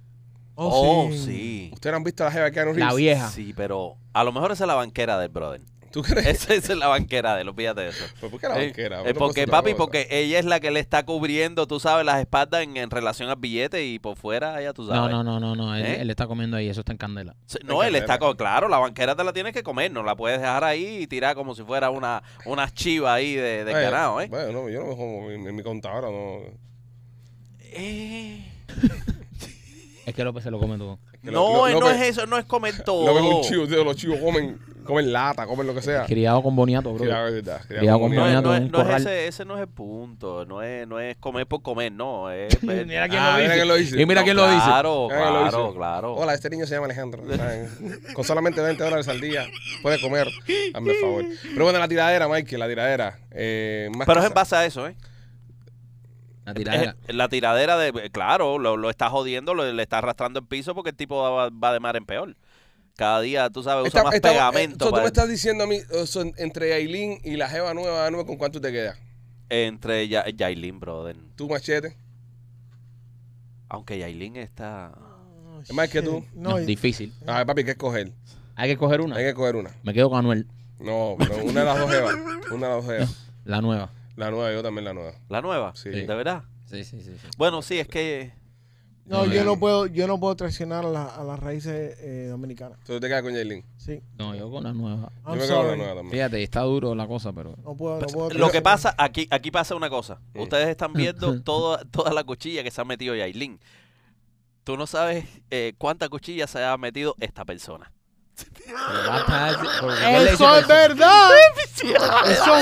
Oh, sí.
¿Ustedes han visto la jeva de Keanu Reeves?
La vieja.
Sí, pero a lo mejor esa es la banquera del brother.
¿Tú crees?
Esa, esa es la banquera de él, olvídate de eso.
Pues, ¿Por qué la
Eh,
banquera?
eh, porque, papi, porque ella es la que le está cubriendo, tú sabes, las espaldas en, en relación al billete y por fuera, ya tú
No,
sabes.
no, no, no, no. Él,
¿Eh?
él está comiendo ahí, eso está en candela.
Sí, No, él está claro, la banquera te la tienes que comer, no la puedes dejar ahí y tirar como si fuera una, una chiva ahí de, de
Bueno,
ganado, ¿eh?
Bueno, no, yo no me como en, en mi contadora, no.
Eh,
Es que López se lo come todo.
Que
no,
lo- lo-
no
López-
es eso, no es comer todo.
Lo ven un chivo, tío, los chivos comen, comen lata, comen lo que sea.
Criado con boniato, bro.
Criado, es verdad, criado
Criado
con
No, es,
boniato.
no es-
un
no es ese, ese no es el punto, no es, no es comer por comer, no. Es, es-
Mira quién
Ah,
lo
mira
dice.
quién lo dice.
Y mira
no,
quién lo dice.
Claro, claro, claro.
Hola, este niño se llama Alejandro. Con solamente 20 dólares al día puede comer. Hazme el favor. Pero bueno, la tiradera, Mike, la tiradera. Eh, más
Pero es en base a eso, ¿eh?
La tiradera.
Es- La tiradera de, claro, lo, lo está jodiendo, lo- le está arrastrando el piso porque el tipo va, va de mar en peor. Cada día, tú sabes, usa
Esta-
más
eh,
pegamento.
so, tú me estás diciendo a mí, o sea, entre Aileen y la jeva nueva, nueva, ¿con cuánto te queda?
Entre Ya- Yailin, brother.
¿Tú, machete?
Aunque Yailin está...
Es más que tú.
No,
No, y-
difícil.
A ver, papi, hay que escoger.
Hay que coger una.
Hay que escoger una.
Me quedo con Anuel,
No, pero una de las dos jevas. Una de las dos jevas.
la nueva.
La nueva, yo también la nueva.
¿La nueva?
Sí.
¿De verdad?
Sí, sí, sí. sí.
Bueno, sí, es que...
no,
No,
yo
no.
puedo, yo no puedo traicionar a, la- a las raíces eh, dominicanas.
Entonces te quedas con Aileen.
Sí.
No, yo con la nueva.
Yo
I'm
me quedo con la
sorry.
nueva también.
Fíjate, está duro la cosa, pero.
No puedo, no puedo
Lo que
traicionar.
pasa, aquí, aquí pasa una cosa.
Mm.
Ustedes están viendo toda, toda la cuchilla que se ha metido Yailin. Tú no sabes eh, cuánta cuchilla se ha metido esta persona.
Pero basta de- porque él le dice
Eso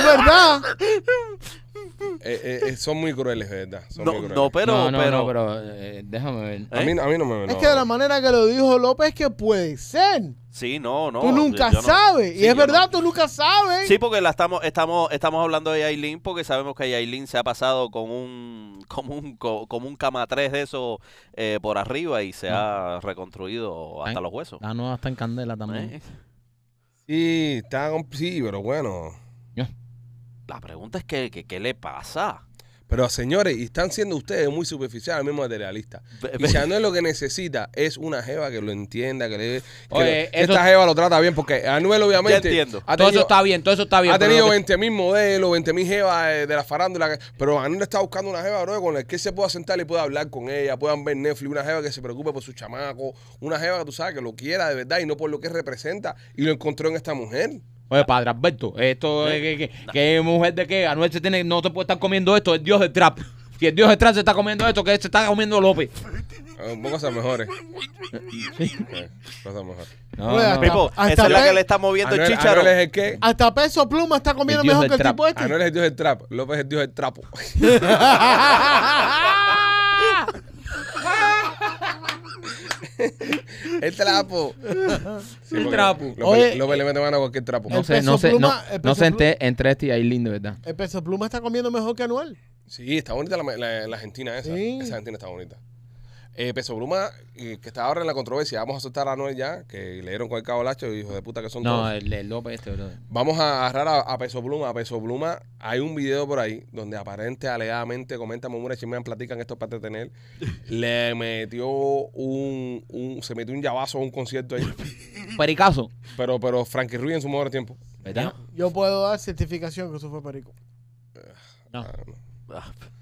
Eh, eh, eh, son muy crueles, verdad. Son
No,
muy crueles.
no, pero...
no, no,
pero,
no, pero eh, déjame ver.
A mí, a mí no me.
Es
no.
que de la manera que lo dijo López que puede ser.
Sí, no, no.
tú nunca
yo no-
sabes.
sí,
y es verdad,
no.
tú nunca sabes.
Sí, porque la estamos, estamos, estamos hablando de Yailin porque sabemos que Yailin se ha pasado con un, como un, co- como un cama 3 de eso eh, por arriba y se ha reconstruido hasta los huesos.
La nueva está en candela también.
¿Eh?
Sí, está. Sí, pero bueno.
La pregunta es que, que- ¿qué le pasa?
Pero señores, y están siendo ustedes muy superficiales, mismo materialistas. Y Anuel lo que necesita es una jeva que lo entienda, que le que
Oye,
lo- que
eso-
esta jeva lo trata bien, porque Anuel obviamente
Ya entiendo.
ha
Todo eso está bien, todo eso está bien.
ha tenido
que-
20 mil modelos, 20 mil jevas eh, de la farándula, pero Anuel está buscando una jeva, bro, con la que se pueda sentar y pueda hablar con ella, puedan ver Netflix, una jeva que se preocupe por su chamaco, una jeva que tú sabes que lo quiera de verdad y no por lo que representa, y lo encontró en esta mujer.
Oye, padre Alberto, esto es que, que, que mujer de qué, Anuel se tiene, no te puede estar comiendo esto, el dios del trap. Si el dios del trap se está comiendo esto, que se está comiendo López.
Eh, cosas mejores. Eh, cosas mejores.
No,
Oye,
no.
hasta-
Pipo,
hasta
esa es la que le está moviendo el
Anuel,
chícharo.
Anuel es el qué?
Hasta Peso Pluma está comiendo
El
mejor que el
trap.
tipo este.
Anuel es el dios del trap, López es el dios del trapo. El trapo. Sí, porque
trapo.
López, le mete mano a cualquier trapo.
No
El
sé, no sé, no,
Pluma- el
no sé entre, entre este y Aileen, de verdad.
El Peso Pluma está comiendo mejor que Anuel.
Sí, está bonita la, la- la Argentina esa.
Sí.
Esa Argentina está bonita. Eh, Peso Pluma, eh, que está ahora en la controversia, vamos a soltar a Anuel ya, que le dieron con el cabo lacho, hijo de puta que son
No,
todos.
el, el López este, bro.
Vamos a agarrar a, a Peso Pluma. A Peso Pluma hay un video por ahí donde aparente, alegadamente, comenta Momura Chimean, platican esto para tener. le metió un, un, se metió un llavazo a un concierto ahí.
Pericazo,
Pero, pero Frankie Ruiz en su mejor tiempo.
¿verdad?
Yo puedo dar certificación que eso fue Perico.
No.
Ah, no.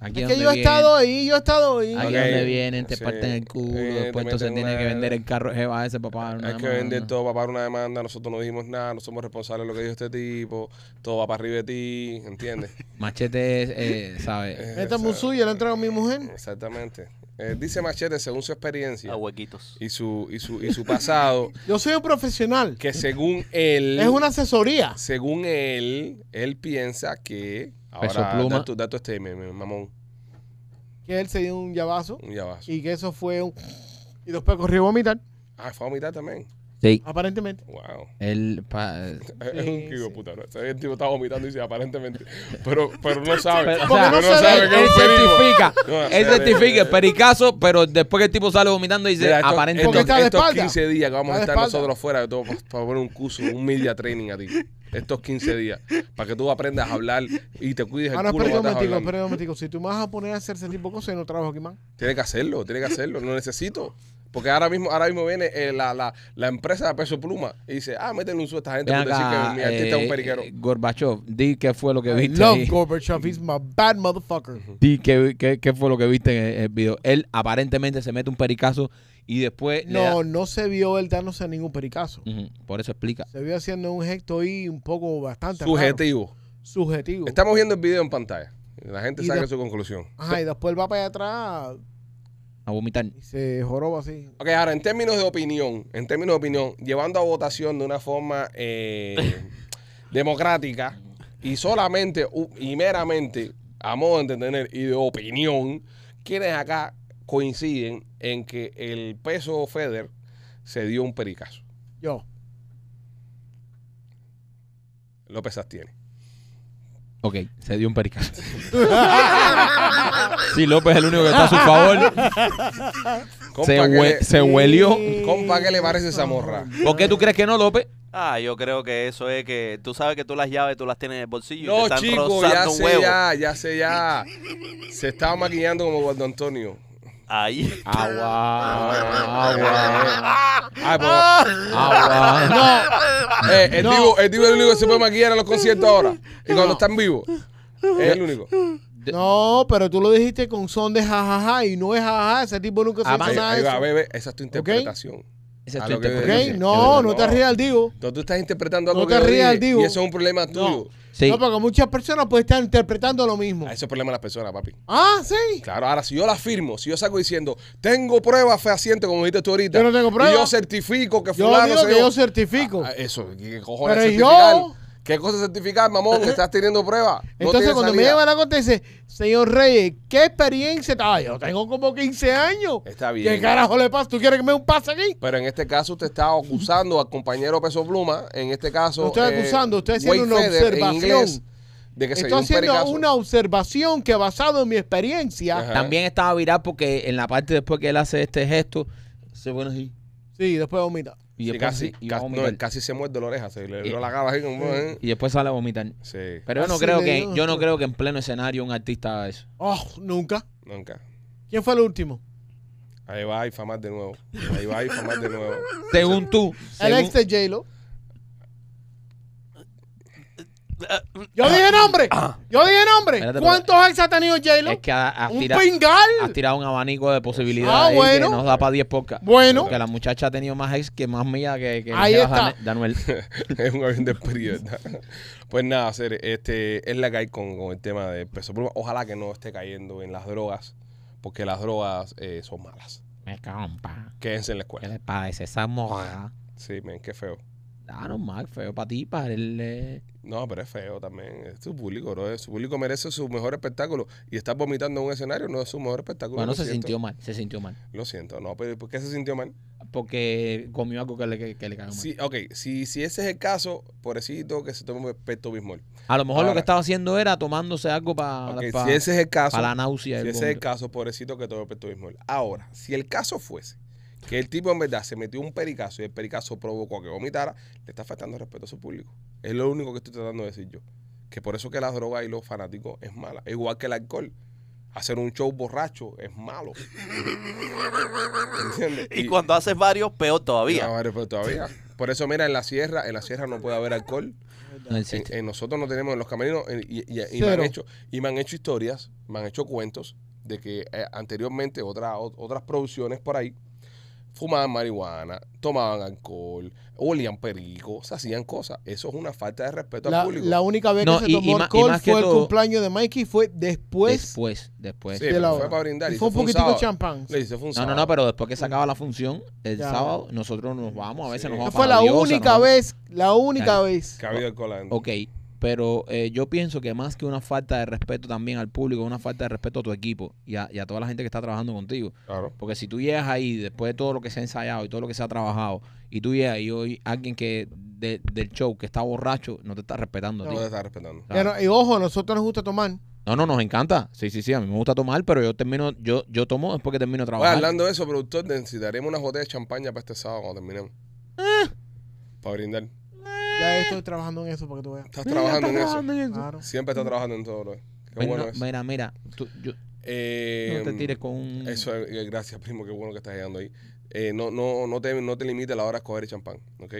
Aquí
Es
donde
que yo he estado ahí, yo he estado ahí.
Aquí
Ok.
donde vienen, te
Sí.
parten el culo,
Eh,
después entonces
meten
tiene que
una-
vender el carro jeva ese papá.
Hay que vender todo para pagar una demanda. Nosotros no dijimos nada, no somos responsables de lo que dijo este tipo. Todo va para arriba de ti, ¿entiendes?
Machete, es, eh, ¿sabes?
Esta es muy suya, le entrego a mi mujer.
Exactamente. Eh, dice Machete, según su experiencia
A huequitos.
y su, y su, y su pasado,
Yo soy un profesional.
que según él,
Es una asesoría.
según él, él piensa que.
Peso
Ahora,
pluma.
da tu, da tu statement, mamón.
Que él se dio un llavazo
Un llavazo.
y que eso fue un... Y después corrió a vomitar,
Ah, fue a mitad también.
Sí.
aparentemente.
Wow.
Él, pa-
Es un hijo de puta, ¿no? Ese tipo está vomitando y dice aparentemente. Pero, pero no sabe.
Pero, o
Porque
sea,
no
no
se
sabe
ve.
que es
él
un perico.
certifica,
No,
él certifica el pericazo, pero después que el tipo sale vomitando dice,
Mira, estos,
aparentemente.
Porque está de
estos
espalda.
15 días que vamos a
Está de
estar
espalda.
nosotros fuera, yo tengo para, para poner un curso, un media training a ti. Estos 15 días. Para que tú aprendas a hablar y te cuides el
Ahora,
culo.
espérate un
cuando estás
momentico,
hablando.
espérate un momentico. Si tú me vas a poner a hacer ese tipo de cosas, yo no trabajo aquí más.
Tienes que hacerlo, tienes que hacerlo. Lo necesito. Porque ahora mismo, ahora mismo viene eh, la, la, la empresa de peso pluma y dice, ah, métele un susto a esta gente
Ven
por decir que mi artista es un
eh,
periquero.
eh, Gorbachev, di qué fue lo que
I
viste.
love
ahí.
Gorbachev. He's my bad motherfucker.
Di qué, qué- qué fue lo que viste en el, el video. Él aparentemente se mete un pericazo y después. le da-
No, no se vio él dándose ningún pericazo.
Por eso explica.
Se vio haciendo un gesto ahí un poco bastante raro.
Subjetivo.
Subjetivo.
Estamos viendo el video en pantalla. La gente
Y de-
su conclusión.
Ajá, y después él va para allá atrás
A vomitar.
y se joroba así.
Ok, ahora en términos de opinión, en términos de opinión, llevando a votación de una forma eh, democrática y solamente y meramente a modo de entender y de opinión, quienes acá coinciden en que el peso Feder se dio un pericazo.
Yo.
López Sastiene.
Ok, se dio un pericazo. sí, López es el único que está a su favor.
Compa,
Se,
¿qué
hue-
le-
se huelió.
compa, ¿qué le parece esa morra?
¿Por qué tú crees que no, López?
Ah, yo creo que eso es que tú sabes que tú las llaves tú las tienes en el bolsillo y te
No,
están
chico, ya
un
sé
huevo.
ya, ya sé ya. Se estaba maquillando como Guardo Antonio.
Ahí.
Agua, agua,
Ay, pues,
agua.
Eh, el,
No.
Divo, el Divo es el único que se puede maquillar en los conciertos ahora. Y cuando están vivos. Es el único.
No, pero tú lo dijiste con son de jajaja y no es jajaja. Ese tipo nunca se
Ah,
hizo nada
ahí
de
va,
eso.
bebé. Esa es tu interpretación.
Esa es
A
interpretación.
No, no te
No.
rías al digo.
Entonces tú estás interpretando algo
No
que
te rías,
dije,
Divo.
Y eso es un problema
No.
Sí.
No, porque muchas personas pueden estar interpretando lo mismo.
Ah, Eso es problema de las personas, papi.
Ah, sí.
Claro, ahora si yo la firmo, si yo salgo diciendo, tengo pruebas fehacientes, como dijiste tú ahorita.
Yo no tengo pruebas.
Y yo certifico que
Yo
fulano
digo
se
que
dio-
yo certifico.
Ah, eso, ¿qué cojones
Pero
certificar? ¿Qué cosa es certificar, mamón? Que estás teniendo pruebas. No
Entonces, cuando me lleva la corte, dice, señor Reyes, ¿qué experiencia? Ah, yo tengo como 15 años.
Está bien.
¿Qué carajo le pasa? ¿Tú quieres que me dé un pase aquí?
Pero en este caso usted está acusando al compañero Peso Pluma, en este caso...
No estoy
eh,
acusando, estoy haciendo una
en
observación.
inglés, de que se dio
Estoy haciendo una observación que basado en mi experiencia,
Ajá.
También estaba viral porque en la parte después que él hace este gesto, se pone así.
sí, después vomita.
Y
Sí,
después,
casi,
a
casi, no,
vomitar.
casi se muerde la oreja, se le
Y-
dio la cara así como... eh.
Y después sale a vomitar.
Sí,
Pero yo no
Así
creo
le
que
digo.
yo no creo que en pleno escenario un artista haga eso.
Oh, nunca.
nunca.
¿Quién fue el último?
Ahí va a infamar de nuevo. Ahí va a infamar de nuevo.
Según tú,
El
según-
ex de J-Lo. Yo dije nombre. Yo dije nombre.
Espérate, pero-
¿Cuántos ex ha tenido J-Lo?
es que ha-
Un
tirado,
pingal.
has tirado un abanico de posibilidades
Ah,
ahí
bueno.
que nos da para 10 podcasts.
Bueno.
Porque la muchacha ha tenido más ex que más mía que, que
Ahí está.
Dan- Danuel.
es un avión de ¿verdad? Pues nada, hacer este es la que hay con, con el tema de peso pluma. Ojalá que no esté cayendo en las drogas, porque las drogas eh, son malas.
Me compa.
Quédense en la
¿Qué
escuela.
le parece esa moja?
Sí, men, qué feo.
Ah, normal, feo para ti, para él.
No, pero es feo también. Es su público, bro. Su público merece su mejor espectáculo. Y estar vomitando en un escenario no es su mejor espectáculo.
Bueno, se
siento.
sintió mal, se sintió mal.
Lo siento, no, pero ¿por qué se sintió mal?
Porque comió algo que le, que, que le cayó mal.
Sí, ok, si, si ese es el caso, pobrecito que se tome un peto bismol.
A lo mejor lo que estaba haciendo era tomándose algo para
Ok, si ese es el caso,
la náusea.
Si ese es el caso, pobrecito que todo el peto bismol. Ahora, si el caso fuese que el tipo en verdad se metió un pericazo y el pericazo provocó que vomitara, le está faltando respeto a su público. Es lo único que estoy tratando de decir yo. Que por eso que las drogas y los fanáticos es mala. Es igual que el alcohol. Hacer un show borracho es malo. ¿Entiendes?
Y cuando haces varios, peor todavía.
No, vale, pero todavía. Por eso, mira, en la sierra, en la sierra no puede haber alcohol.
No
En- nosotros no tenemos en los camerinos y, y- y me han hecho y me han hecho historias, me han hecho cuentos de que eh, anteriormente otra, o- otras producciones por ahí fumaban marihuana, tomaban alcohol, olían perico, se hacían cosas. Eso es una falta de respeto
La,
al público.
la única vez
No,
que se
y-
tomó
y ma- y
alcohol
más
fue el
todo-
cumpleaños de Mikey, fue después,
después, después.
Sí,
de la
fue para brindar.
Y fue un
fue un
poquitico de champán.
Le un
No, no, no, pero después que se acaba la función, el
Ya.
sábado, nosotros nos vamos, a veces
Sí.
nos
Esa
vamos
fue
para
la
Diosa,
única vez, la única
Ya.
vez.
Que ha habido alcohol adentro.
Ok, pero eh, yo pienso que más que una falta de respeto también al público, una falta de respeto a tu equipo y a, y a toda la gente que está trabajando contigo.
Claro.
Porque si tú llegas ahí, después de todo lo que se ha ensayado y todo lo que se ha trabajado, y tú llegas y hoy alguien que de- del show que está borracho no te está respetando a
No
ti.
te está respetando.
No- y ojo, a nosotros nos gusta tomar.
No, no, nos encanta. Sí, sí, sí, a mí me gusta tomar, pero yo termino, yo, yo tomo después que termino de
Oye,
trabajar.
hablando de eso, productor, necesitaremos una botella de champaña para este sábado cuando terminemos.
Eh.
Para brindar.
Ya estoy trabajando en eso para que tú veas.
Estás trabajando en eso.
Claro.
Siempre estás trabajando en todo, bro. Qué
Ven,
bueno
no,
es.
mira, mira, tú- yo-
Eh,
no te tires con un...
Eso es, eh, gracias, primo, qué bueno que estás llegando ahí. Eh, no, no, no te, no te limites a la hora de escoger el champán, ¿ok?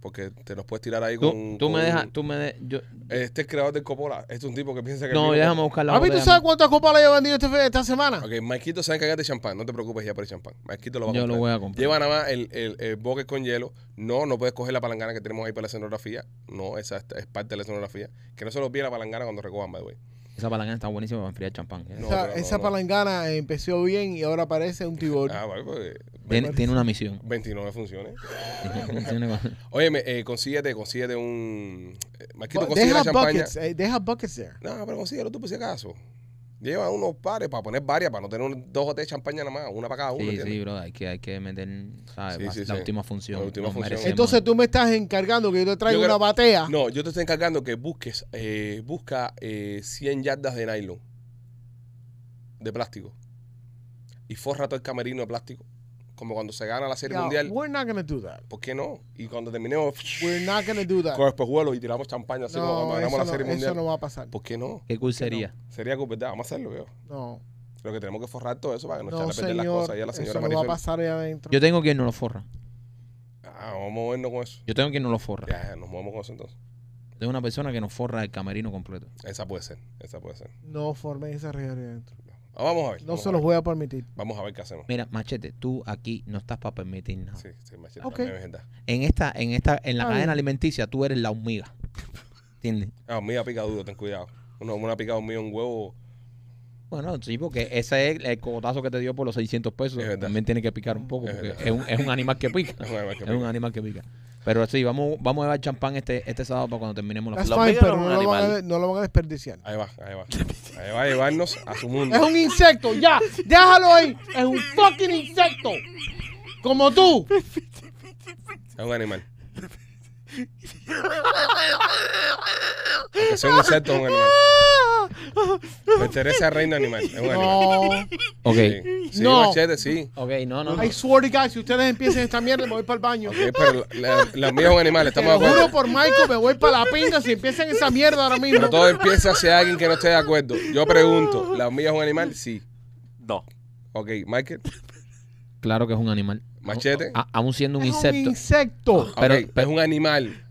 Porque te los puedes tirar ahí
Tú,
con.
tú me dejas, tú me de- yo,
Este es creador del Coppola. Este es un tipo que piensa que.
no, déjame buscar la
¿Has visto
botella.
sabes cuántas copas le he vendido este fe- esta semana?
Ok, Maikito sabe encargar de champán. No te preocupes ya por el champán. Maikito lo va a
Yo
comprar.
lo voy a comprar.
Lleva nada más el, el, el bucket con hielo. No, no puedes coger la palangana que tenemos ahí para la escenografía. No, esa es, es parte de la escenografía. Que no se los olvide la palangana cuando recojan, by the way.
Esa palangana está buenísima para enfriar champán.
No,
esa
no,
esa
no.
palangana empezó bien y ahora parece un tibor.
Ah, vale, pues.
Tiene, tiene una misión.
29 funciones. Oye, eh, consíguete, consíguete un. eh, Maikito, consigue
deja
la champaña.
buckets, eh, deja buckets there.
No, pero consíguelo tú por si acaso. Lleva unos pares para poner varias, para no tener un- dos botellas de champaña nada más, una para cada uno.
Sí,
¿entiendes?
sí, bro, hay que, hay que meter, ¿sabes?
Sí,
la,
sí,
la
sí.
última función.
La última
Nos
función.
merecemos.
Entonces tú me estás encargando que yo te traiga
Yo creo-
una batea.
No, yo te estoy encargando que busques, eh, busca eh, 100 yardas de nylon, de plástico, y forra todo el camerino de plástico, como cuando se gana la Serie
Yeah,
Mundial.
we're not gonna do that.
¿Por qué no? Y cuando terminemos
We're not gonna do that.
con espejuelos y tiramos champaña así como
No,
cuando ganamos
eso
la
no,
Serie
eso
Mundial.
no va a pasar.
¿Por qué no?
¿Qué cool sería?
Sería cool, ¿verdad? Vamos a hacerlo, veo.
No,
Lo que tenemos que forrar todo eso para que no,
no
echarle a perder las cosas ahí a la
eso
señora
no va a pasar ahí adentro.
Yo tengo quien no lo forra.
Ah, vamos a movernos con eso.
Yo tengo quien no lo forra.
Ya, nos movemos con eso entonces.
Tengo una persona que nos forra el camerino completo.
Esa puede ser, esa puede ser.
No formen esa ahí adentro.
Ah, vamos a ver.
No se los voy a permitir.
Vamos a ver qué hacemos.
Mira, Machete, tú aquí no estás para permitir nada.
Sí, sí, machete,
Ok.
es verdad.
En esta, en esta, en la
Está
cadena
bien.
alimenticia, tú eres la hormiga. ¿Entiendes?
Ah, mía pica duro, ten cuidado. Una, una pica hormiga, un huevo.
Bueno, sí, porque ese es el cogotazo que te dio por los 600 pesos.
Es verdad.
También tiene que picar un poco,
Es
porque
verdad.
es un, es un animal que pica.
Es un animal que
Es un
pica.
animal que pica. Pero sí, vamos, vamos a llevar champán este, este sábado para cuando terminemos la
That's fine, pero
no
lo, van a, no lo van a desperdiciar.
Ahí va, ahí va. Ahí va a llevarnos a su mundo.
Es un insecto, ya. Déjalo ahí. Es un fucking insecto. Como tú.
Es un animal. Aunque sea un insecto, es un animal. Pertenece al reino animal. Es un animal.
No.
Ok,
Sí, sí
No.
machete, sí.
ok, no, no. no.
I swear to God, si ustedes empiezan esta mierda, me voy para el baño.
Ok, pero la, la mía es un animal,
Te
estamos de
lo juro
acuerdo.
por Michael, me voy para la pinga si empiezan esa mierda ahora mismo.
Pero todo empieza si hay alguien que no esté de acuerdo. Yo pregunto, ¿la mía es un animal? Sí.
No.
Ok, Michael,
Claro que es un animal.
machete.
A- aún siendo un
es
insecto.
un insecto.
Ok,
pero-
es un animal.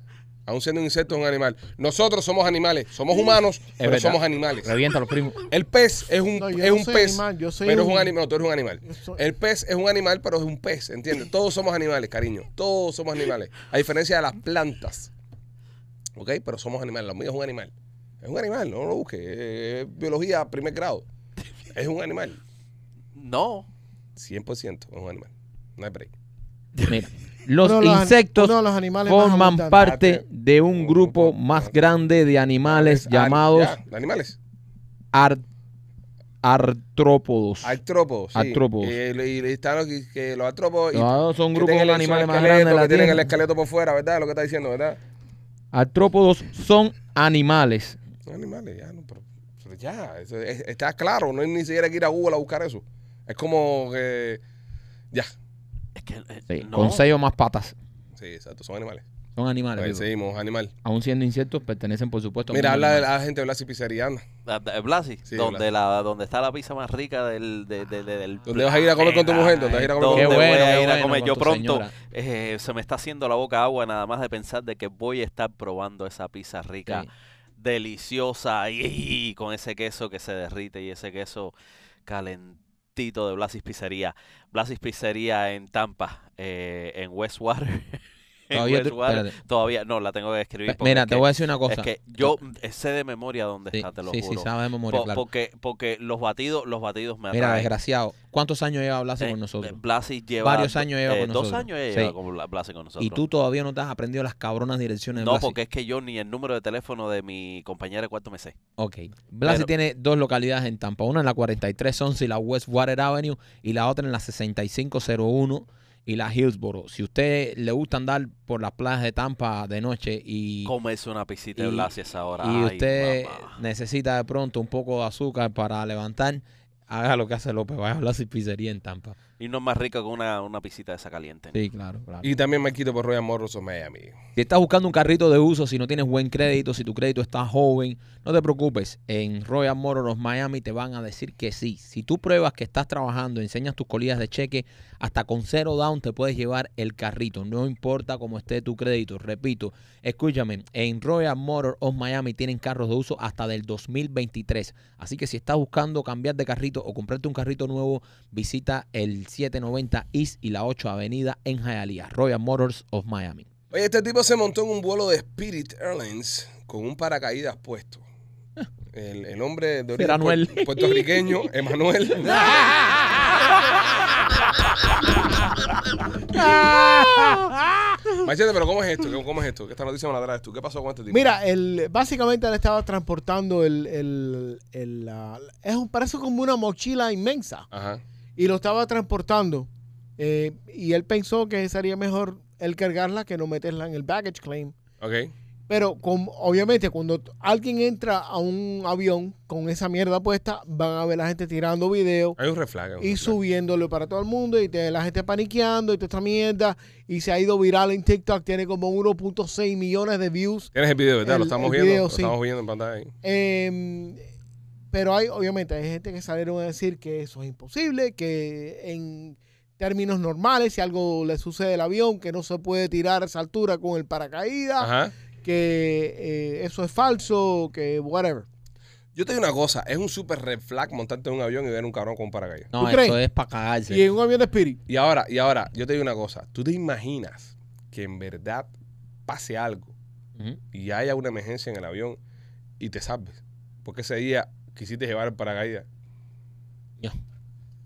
Aún siendo un insecto, es un animal. Nosotros somos animales. Somos humanos, pero
verdad.
somos animales.
Revienta los primos.
El pez es un,
No, yo
es
no
un
soy
pez,
animal, yo soy
pero es
un-
un animal. No, tú eres un animal.
Yo soy-
El pez es un animal, pero es un pez, ¿entiendes? Todos somos animales, cariño. Todos somos animales. A diferencia de las plantas. ¿Ok? Pero somos animales. Lo mío es un animal. Es un animal, no lo busques. Es biología primer grado. Es un animal.
No.
100% es un animal. No hay break.
Mira, los
Uno
insectos
los animales más
forman parte de un grupo más grande de animales
Ah,
llamados
ya, animales.
ar- artrópodos.
Artrópodos. Sí.
Artrópodos.
Eh, y, y están los, que- los artrópodos. y-
No, son grupos de animales más grandes la
que tienen el esqueleto por fuera, ¿verdad? Lo que está diciendo, ¿verdad?
Artrópodos son animales.
Son animales, ya, no, pero, pero ya, eso es- está claro, no hay ni siquiera que ir a Google a buscar eso. Es como que, ya,
Sí,
no.
Con seis o más patas.
sí, exacto, son animales.
Son animales.
Ahí seguimos, animal.
Aún siendo insectos, pertenecen, por supuesto, a
Mira, habla de la gente de Blasi
eh, Blasi,
Sí,
donde,
Blasi.
La, donde está la pizza más rica del, de, de- de- del
¿Dónde vas a ir a comer con tu mujer? ¿Dónde vas a ir a comer con tu
Qué
mujer?
voy a ir a comer. Yo pronto eh, se me está haciendo la boca agua nada más de pensar de que voy a estar probando esa pizza rica,
Sí.
deliciosa y, y con ese queso que se derrite y ese queso de Blasis Pizzería. Blasis Pizzería en Tampa, eh, en Westwater.
Todavía te-
no, la tengo que escribir. porque
Mira, te voy a decir una cosa.
Es que yo sé de memoria dónde
sí,
está, te lo
sí, sí,
juro.
sabe de memoria, claro.
porque, porque los batidos, los batidos me
Mira,
atraen.
desgraciado. ¿Cuántos años lleva Blasi
Eh,
con nosotros?
eh, Blasi lleva
Varios años lleva
eh,
con
Dos
nosotros.
años ya
Sí.
lleva con Bla- Blasi con nosotros.
y tú todavía no te has aprendido las cabronas direcciones de
no,
Blasi.
porque es que yo ni el número de teléfono de mi compañera de cuarto me sé.
Ok. Blasi
Pero-
tiene dos localidades en Tampa. Una en la 4311 y la Westwater Avenue y la otra en la 6501 y la Hillsboro. Si usted le gusta andar por las playas de Tampa de noche y,
Comerse una pisita de
y-
Blasi a esa hora.
y usted necesita de pronto un poco de azúcar para levantar, haga lo que hace López. Vaya a Blasi Pizzería en Tampa.
Y no es más rico que una, una pisita de esa caliente.
Sí, claro, claro.
Y también me quito por Royal Motors of Miami.
Si estás buscando un carrito de uso, si no tienes buen crédito, si tu crédito está joven, no te preocupes. En Royal Motors of Miami te van a decir que sí. Si tú pruebas que estás trabajando, enseñas tus colillas de cheque, hasta con cero down te puedes llevar el carrito. No importa cómo esté tu crédito. Repito, escúchame, en Royal Motors of Miami tienen carros de uso hasta del 2023. Así que si estás buscando cambiar de carrito o comprarte un carrito nuevo, visita el 790 East y la 8 Avenida en Hialeah. Royal Motors of Miami.
Oye, este tipo se montó en un vuelo de Spirit Airlines con un paracaídas puesto. El, el hombre de origen puer- puertorriqueño, Emanuel. Machete, pero ¿cómo es esto? ¿Cómo, es esto? ¿Qué esta noticia me la traes tú? ¿Qué pasó con este tipo?
Mira, el, básicamente él estaba transportando el, el, el, la- es un, parece como una mochila inmensa
Ajá.
Y lo estaba transportando eh, y él pensó que sería mejor él cargarla que no meterla en el baggage claim.
Ok.
Pero con, obviamente cuando alguien entra a un avión con esa mierda puesta, van a ver la gente tirando videos
Hay un reflag.
y
reflag.
subiéndolo para todo el mundo y te- la gente paniqueando y toda esta mierda y se ha ido viral en TikTok, tiene como 1.6 millones de views.
Tienes el video, ¿verdad?
El-
lo estamos
el
viendo.
video,
lo
sí.
estamos viendo en pantalla ahí.
Em, pero hay, obviamente, hay gente que salieron a decir que eso es imposible, que en términos normales, si algo le sucede al avión, que no se puede tirar a esa altura con el paracaídas,
Ajá.
que eh, eso es falso, que whatever.
Yo te digo una cosa, es un super red flag montarte en un avión y ver un cabrón con un paracaídas.
No,
¿Tú
eso
crees?
es para cagarse.
Y en un avión de Spirit.
Y ahora, y ahora, yo te digo una cosa, ¿tú te imaginas que en verdad pase algo y haya una emergencia en el avión y te salves? Porque ese día quisiste llevar el paracaídas.
Ya.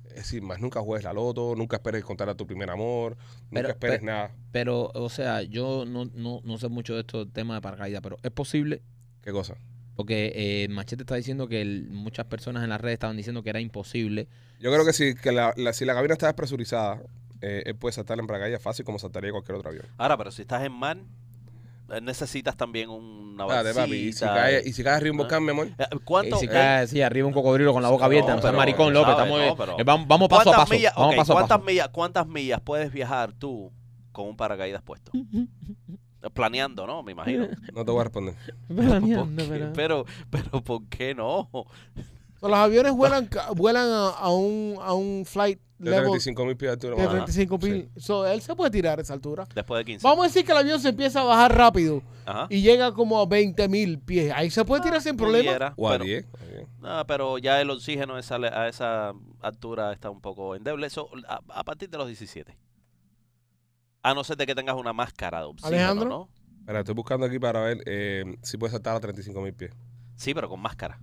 Es decir, más nunca juegues la loto, nunca esperes contar a tu primer amor, nunca esperes
pero-
nada.
Pero, o sea, yo no, no, no sé mucho de estos temas de paracaídas, pero es posible
¿Qué cosa?
porque eh, Machete está diciendo que el- muchas personas en las redes estaban diciendo que era imposible.
Yo creo que si, que la, la- si la cabina está despresurizada, eh, él puede saltar en paracaídas fácil como saltaría cualquier otro avión.
Ahora, pero si estás en mar, necesitas también una
Espérate, papi, y si cae,
eh.
y si cae arriba un volcán, mi amor.
Eh, ¿Cuánto?
Y si
eh,
cae así arriba un cocodrilo con la boca
no,
abierta, no,
pero
maricón,
tú
López.
sabes,
estamos,
no, pero-
eh, vamos, vamos paso a
¿cuántas
paso.
millas-
vamos
ok,
paso a
¿cuántas
paso.
millas, ¿Cuántas millas puedes viajar tú con un paracaídas puesto? Eh, Planeando, ¿no? Me imagino.
No te voy a responder.
¿Por qué? Pero, pero, ¿por qué no?
Los aviones vuelan, vuelan a, a un, a un flight
De
level
35 mil pies de altura.
de
más.
35 mil. So, él se puede tirar a esa altura.
Después de 15.
Vamos a decir que el avión se empieza a bajar rápido
Ajá.
y llega como a 20 mil pies. Ahí se puede tirar sin problema.
Pudiera,
O a
pero-
10. a 10.
No, pero ya el oxígeno esa- a esa altura está un poco endeble. Eso a, a partir de los 17. A no ser de que tengas una máscara de oxígeno,
Alejandro.
¿no?
Espera, estoy buscando aquí para ver eh, si puede saltar a 35 mil pies.
Sí, pero con máscara.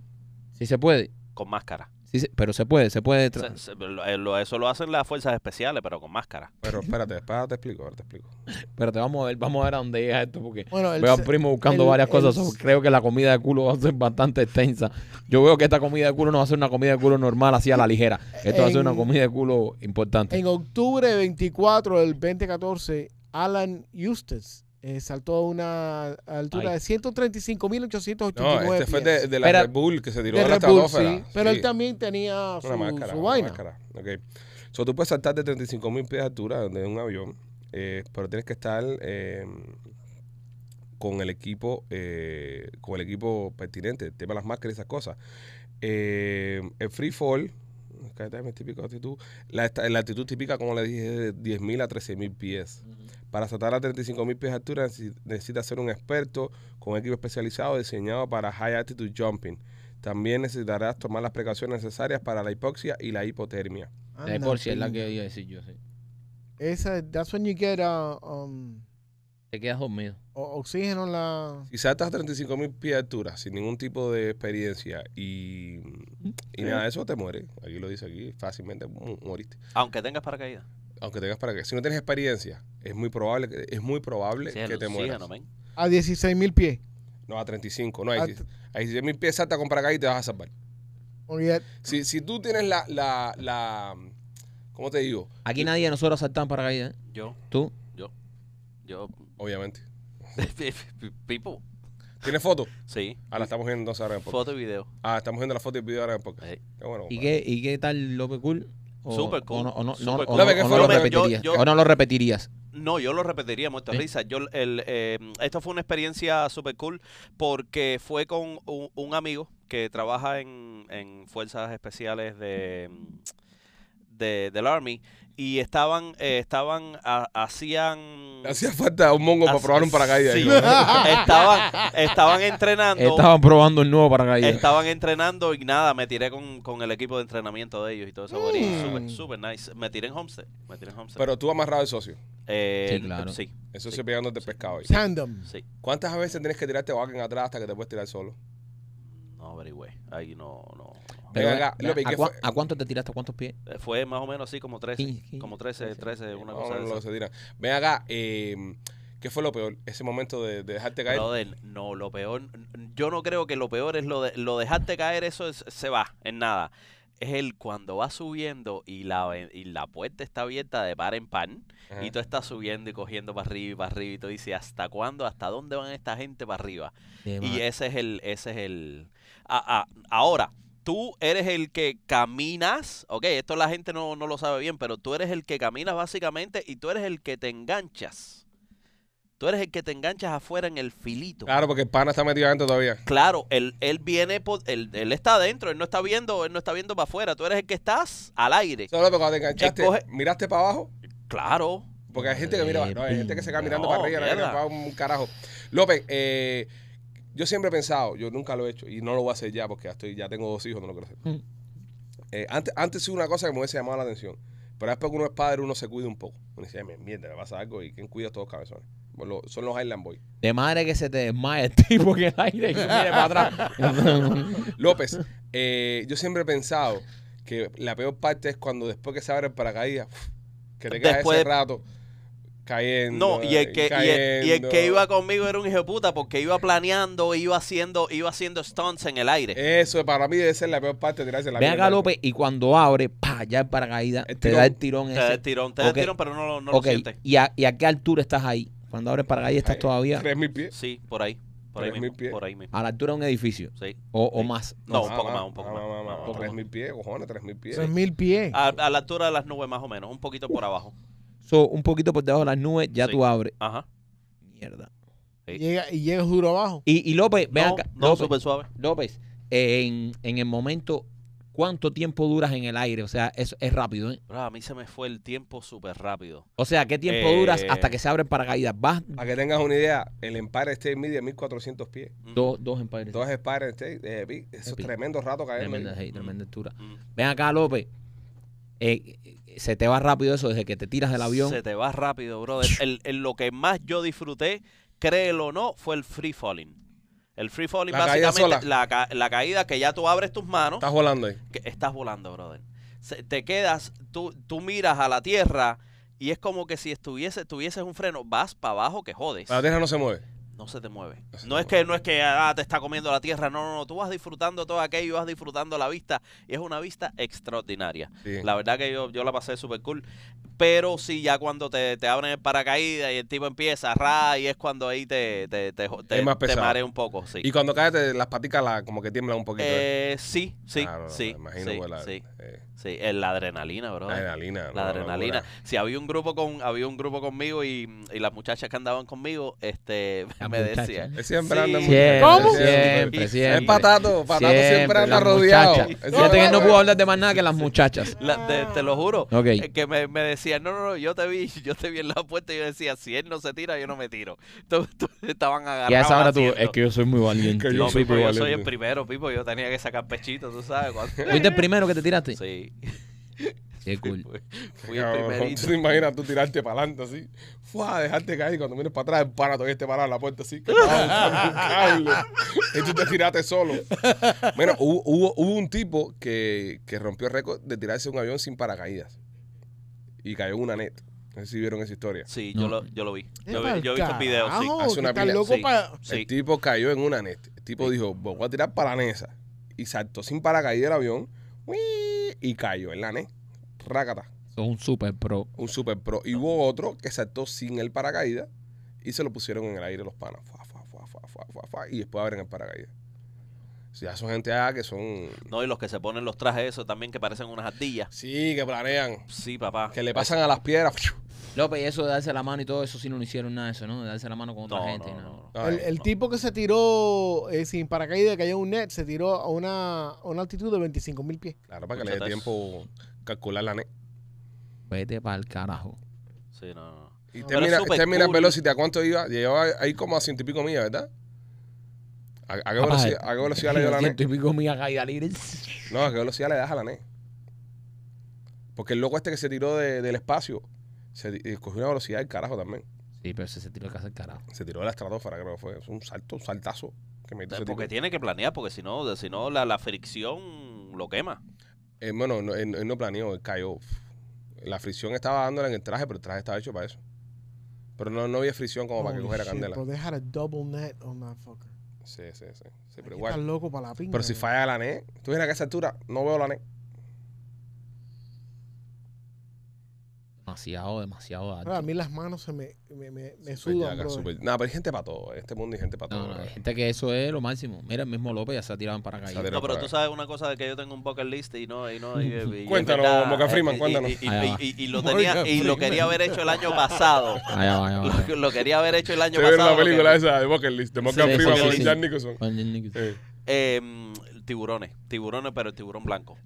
Sí se puede.
Con máscara.
Sí pero se puede, se puede. tra-
Se- se- lo- eh, eso lo hacen las fuerzas especiales, pero con máscara.
Pero espérate, espérate, te explico, ahora te explico.
Espérate, vamos a ver, vamos a ver a dónde llega esto porque
Bueno, el
veo a primo buscando
el-
varias cosas.
el-
creo que la comida de culo va a ser bastante extensa. Yo veo que esta comida de culo no va a ser una comida de culo normal así a la ligera. Esto va a ser una comida de culo importante.
En octubre 24 del 2014, Alan Eustace eh, saltó a una altura
Ay.
de 135.889
No, este fue de, de la
Espera.
Red Bull que se tiró
De
la estratosfera.
sí. Pero
Sí,
él también tenía su,
una máscara,
su
una
vaina.
máscara. So, tú puedes saltar de 35 mil pies de altura de un avión, eh, pero tienes que estar eh, con el equipo, eh, con el equipo pertinente, el tema de las máscaras y esas cosas. Eh, el free fall, altitud, la, la altitud típica, como le dije, es de 10.000 a 13.000 pies. Para saltar a 35.000 pies de altura necesi- necesita ser un experto con un equipo especializado diseñado para high altitude jumping. También necesitarás tomar las precauciones necesarias para la hipoxia y la hipotermia.
De
Anda,
por si es la que iba a decir yo, sí.
Esa, that's when you get uh, um,
Te quedas dormido.
o- oxígeno en la...
Si saltas a 35.000 pies de altura sin ningún tipo de experiencia y, y nada de eso, te mueres. Aquí lo dice aquí, fácilmente moriste.
Aunque tengas paracaídas.
Aunque tengas para que. Si no tienes experiencia, es muy probable que, es muy probable
Sí,
que te mueras.
oxígeno, men.
A 16 mil pies.
No, a 35. No, a
Ah,
16 a 16.000 pies salta con paracaídas y te vas a salvar.
Olvídate.
Si, si tú tienes la, la, la, ¿cómo te digo?
Aquí nadie de nosotros saltan paracaídas. ¿eh?
Yo,
¿Tú?
yo,
Obviamente.
people.
¿Tienes foto?
Sí.
Ah, la estamos viendo entonces ahora en podcast.
Foto y video.
Ah, estamos viendo la foto y el video ahora en podcast.
Eh,
Qué bueno.
¿Y
compadre.
qué, ¿Y qué tal López Cool? O-
Súper cool,
O no, o no, no-
súper
o
cool.
no-
López, ¿qué
o
fue
no
lo?
Yo-
repetirías.
yo-
O no lo repetirías.
No, yo lo repetiría,
¿Sí?
risa. Yo, el, eh, esto fue una experiencia super cool porque fue con un, un amigo que trabaja en, en fuerzas especiales de, de del Army y estaban, eh, estaban, ha- hacían...
Hacía falta un mongo para
hac-
probar un paracaídas.
sí.
¿no?
estaban, estaban entrenando.
Estaban probando el nuevo paracaídas.
Estaban entrenando y nada, me tiré con, con el equipo de entrenamiento de ellos y todo eso. bonito.
Mm.
Súper, súper nice. Me tiré en Homestead. Me tiré en Homestead.
Pero tú amarrado el socio.
Eh,
Sí, claro.
Sí,
Eso
Sí.
sí pegándote pescado ahí.
Tandem.
sí.
¿Cuántas veces tienes que tirarte o alguien atrás hasta que te puedes tirar solo?
No, very way. Ahí no, no.
Pero,
acá, López,
¿a,
¿qué
cua-
fue?
¿A cuánto te tiraste? ¿A cuántos pies?
Eh, Fue más o menos así como 13.
Quince, quince,
como 13,
trece.
13, una cosa
no,
de
lo que
esa.
se tiran. Ven acá, eh, ¿qué fue lo peor? Ese momento de, de dejarte caer.
Brother, no, lo peor, yo no creo que lo peor es lo de lo dejarte caer, eso es- se va, en nada. Es el cuando va subiendo y la, y la puerta está abierta de par en par
Ajá.
y tú estás subiendo y cogiendo para arriba y para arriba y tú dices, ¿hasta cuándo? ¿Hasta dónde van esta gente para arriba?
De
Y ese es el, ese es el. Ah, ah, ahora, tú eres el que caminas, ok, esto la gente no, no lo sabe bien, pero tú eres el que caminas básicamente y tú eres el que te enganchas. Tú eres el que te enganchas afuera en el filito.
Claro, porque el pana está metido adentro todavía.
Claro, él, él viene, por, él, él está adentro, él no está viendo, él no está viendo para afuera. Tú eres el que estás al aire.
Solo porque cuando te enganchaste,
Escoge-
miraste para abajo.
Claro.
Porque hay gente que mira, no, hay gente que se queda mirando
No,
para arriba, para un carajo. López, eh, yo siempre he pensado, yo nunca lo he hecho y no lo voy a hacer ya porque ya estoy, ya tengo dos hijos, no lo quiero hacer.
Mm.
Eh, antes, antes sí una cosa que me hubiese llamado la atención, pero después que uno es padre, uno se cuida un poco. Uno dice, "Ay, mierda, me pasa algo y ¿quién cuida a estos cabezones? Pues lo- son los Island Boys.
De madre que se te desmaya el tipo en el aire y mire para atrás.
López, eh, yo siempre he pensado que la peor parte es cuando después que se abre el paracaídas, que te quedas
Después
ese rato cayendo.
No, y el que, y el, y el que
cayendo.
iba conmigo era un hijo de puta porque iba planeando, iba haciendo, iba haciendo stunts en el aire.
Eso para mí debe ser la peor parte, tirarse la
Ven acá, López, y cuando abre, pa, ya el paracaídas,
El
te da el tirón
Te da
ese.
el tirón, te da el tirón, pero no, lo- no
ok,
lo sientes.
¿y a, ¿y a qué altura estás ahí? Cuando abres paracaídas estás
Ay,
todavía
Tres mil pies.
Sí, por ahí. Por ahí mismo.
pies.
Por ahí mismo.
a la altura de un edificio.
Sí.
O, o más.
No, un poco más, un poco más.
más, Tres
más.
mil pies, cojones, tres mil pies.
3 mil pies.
A, a la altura de las nubes más o menos, un poquito por abajo.
So, un poquito por debajo de las nubes, ya
Sí.
tú abres.
Ajá.
Mierda.
Sí.
Llega, y llega duro abajo.
Y, y López, ven
No,
acá.
no,
López,
súper suave.
López, en, en el momento, ¿cuánto tiempo duras en el aire? O sea, eso es rápido, ¿eh?
Bro, a mí se me fue el tiempo súper rápido.
O sea, ¿qué tiempo
Eh,
duras hasta que se abren paracaídas? Vas
Para que tengas una idea, el Empire State mide 1400 pies.
Mm,
dos, dos empires.
Dos Empire State, eh, vi, eso es
Epi.
tremendo rato cayendo.
Tremenda,
ahí.
tremenda altura.
mm.
Ven acá, López. Eh, se te va rápido eso desde que te tiras del avión.
Se te va rápido, brother. El, el- lo que más yo disfruté, créelo o no, fue el free falling. El free falling,
La
básicamente, la, ca- la caída que ya tú abres tus manos,
Estás volando ahí.
que estás volando, brother. Se- te quedas, tú, tú miras a la tierra y es como que si estuviese, tuvieses un freno, vas para abajo que jodes.
La tierra no se mueve.
No se te mueve.
No
es que no es que ah, te está comiendo la tierra, no, no, no, tú vas disfrutando todo aquello, vas disfrutando la vista y es una vista extraordinaria.
Sí.
La verdad que yo, yo la pasé súper cool. Pero sí, ya cuando te, te abren el paracaídas y el tipo empieza a ra, y es cuando ahí te, te, te, te, te marea un poco, sí.
Y cuando caes, las paticas la, como que tiemblan un poquito. ¿eh?
Eh, sí, sí,
Claro,
sí.
me imagino,
sí, sí.
Eh,
Sí, es la adrenalina, bro.
la adrenalina.
La
no,
adrenalina. Si había un grupo con había un grupo conmigo y, y las muchachas que andaban conmigo, este, me decían.
Siempre
Sí.
anda muy-
Siempre,
¿Cómo?
siempre, siempre.
Es patato, patato siempre, anda
las
rodeado.
Fíjate que no pudo hablar de más nada que las muchachas.
La- te, te lo juro. Eh, Que me, me decían, no, no, no, yo te vi, yo te vi en la puerta y yo decía, si él no se tira, yo no me tiro. Todos estaban agarrados.
Y a esa hora tú,
haciendo.
es que yo soy muy valiente.
Que yo
No,
soy
Pipo,
muy
yo soy el primero, Pipo. Yo tenía que sacar pechito, tú sabes.
¿Fuiste el primero que te tiraste?
Sí.
Qué cool.
Fui, fui el primerito.
¿Tú te imaginas tú tirarte para adelante así? Fua, dejarte caer y cuando vienes para atrás, el pana todavía esté parado en la puerta así. Que cable. Y tú te tiraste solo. Bueno, hubo, hubo, hubo un tipo que, que rompió el récord de tirarse un avión sin paracaídas. Y cayó en una net. No sé si vieron esa historia.
Sí,
No.
yo lo, yo lo vi. Yo, vi- yo he visto el video, sí.
Hace una pila,
loco
sí.
pa-
Sí.
El tipo cayó en una net. El tipo dijo, voy a tirar para la nesa. Y saltó sin paracaídas el avión. ¡Uii! Y cayó en la net. Rácata.
Un super pro.
un super pro. Y hubo otro que saltó sin el paracaídas y se lo pusieron en el aire los panas. Fua, fua, fua, fua, fua, fua, fua, y después abren el paracaídas. O sea, son gente allá que son.
No, y los que se ponen los trajes esos también que parecen unas ardillas.
Sí, que planean.
Sí, papá.
Que le pasan a las piedras.
López, y eso de darse la mano y todo eso sí no lo hicieron nada de eso, ¿no? De darse la mano con otra
No,
gente.
no, no,
El, el
no.
tipo que se tiró eh, sin paracaídas, cayó en un net, se tiró a una, a una altitud de 25 mil pies.
Claro, para que le dé tiempo calcular la net.
Vete para el carajo.
Sí, no.
Y termina, termina el
cool.
Velocity. ¿A cuánto iba? Llevaba ahí como a ciento y pico millas, ¿verdad? ¿A, a qué,
Papá,
velocidad, a qué velocidad le dio la net?
Ciento y pico millas caída libre.
No, ¿a qué velocidad le das a la net? Porque el loco este que se tiró de- del espacio se di- cogió una velocidad del carajo también.
Sí, pero ese se tiró de casa el carajo.
Se tiró de la estratosfera, creo que fue. Es un salto, un saltazo que metió ese
Porque
tipo.
tiene que planear, porque si no, si no la, la fricción lo quema.
Eh, bueno, no, él, él no planeó, él cayó. La fricción estaba dándole en el traje, pero el traje estaba hecho para eso. Pero no, no había fricción como para que cogiera
shit,
candela.
Bro, they had a double net on that fucker.
Sí, sí, sí. sí, pero
Aquí
igual.
Estás loco para la pinga.
Pero si falla la net, tú vienes a esa altura, no veo la net.
Demasiado, demasiado alto.
Bro, a mí las manos se me, me, me, me sudan,
No, pero hay gente para todo. En este mundo hay gente para
No,
todo.
no, hay gente que eso es lo máximo. Mira, el mismo López ya se ha tirado en paracaídas.
No, pero tú sabes una cosa de que yo tengo un bucket list y no, y no, y, y- y
Cuéntanos, Morgan Freeman,
eh,
cuéntanos.
Y, lo tenía, y lo quería haber hecho el año pasado.
Allá va, allá va.
Lo, lo quería haber hecho el año pasado.
la película esa de Bucket List, de Morgan
Sí,
Freeman
sí,
con
sí.
Jack Nicholson.
Con Nick-
Eh,
Em, tiburones, tiburones, pero el tiburón blanco.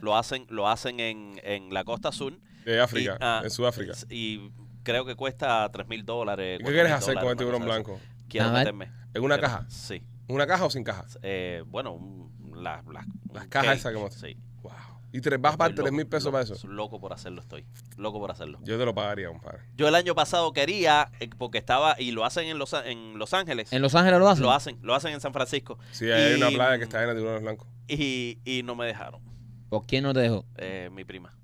Lo hacen, lo hacen en, en la costa sur.
De África,
y, ah,
en Sudáfrica.
Y creo que cuesta 3 mil dólares.
¿Y ¿Qué quieres hacer con el tiburón blanco?
Quiero meterme.
¿En una
Quiero-
caja?
Sí.
¿Una caja o sin caja?
Eh, bueno, un- la- la-
Las cajas esas que hemos-
Sí.
Wow. ¿Y te vas a pagar
Estoy
3 mil pesos
loco,
para eso?
Loco por hacerlo estoy. Loco por hacerlo.
Yo te lo pagaría, compadre.
Yo el año pasado quería, eh, porque estaba, y lo hacen en Los, en Los Ángeles.
¿En Los Ángeles lo hacen?
Lo hacen, lo hacen en San Francisco.
Sí, hay una playa que está llena de tiburones blancos.
Y, y no me dejaron,
¿Por qué no te dejó?
eh, mi prima.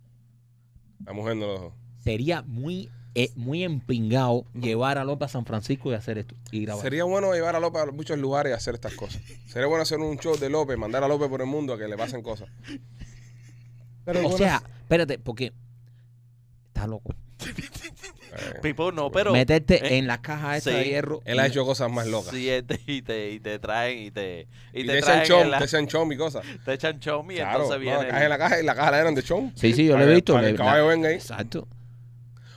La mujer no lo dejó.
Sería muy, eh, muy empingado llevar a López a San Francisco y hacer esto. Y grabar.
Sería bueno llevar a López a muchos lugares y hacer estas cosas. Sería bueno hacer un show de López, mandar a López por el mundo a que le pasen cosas.
Pero
o
bueno,
sea, espérate, porque está loco.
Eh,
Pipo, no, pero.
Meterte
eh,
en la caja esta
sí.
de hierro.
él ha hecho cosas más locas.
Sí, este, y, te, y te traen y te, y
y
te,
te echan
traen
chom,
en la-
te echan chom y cosas.
te echan chom y
Claro,
entonces
no,
viene.
cajas en la caja y la caja la eran de chom.
Sí, sí, yo lo he visto.
Para que
le-
el caballo
la-
venga ahí.
Exacto.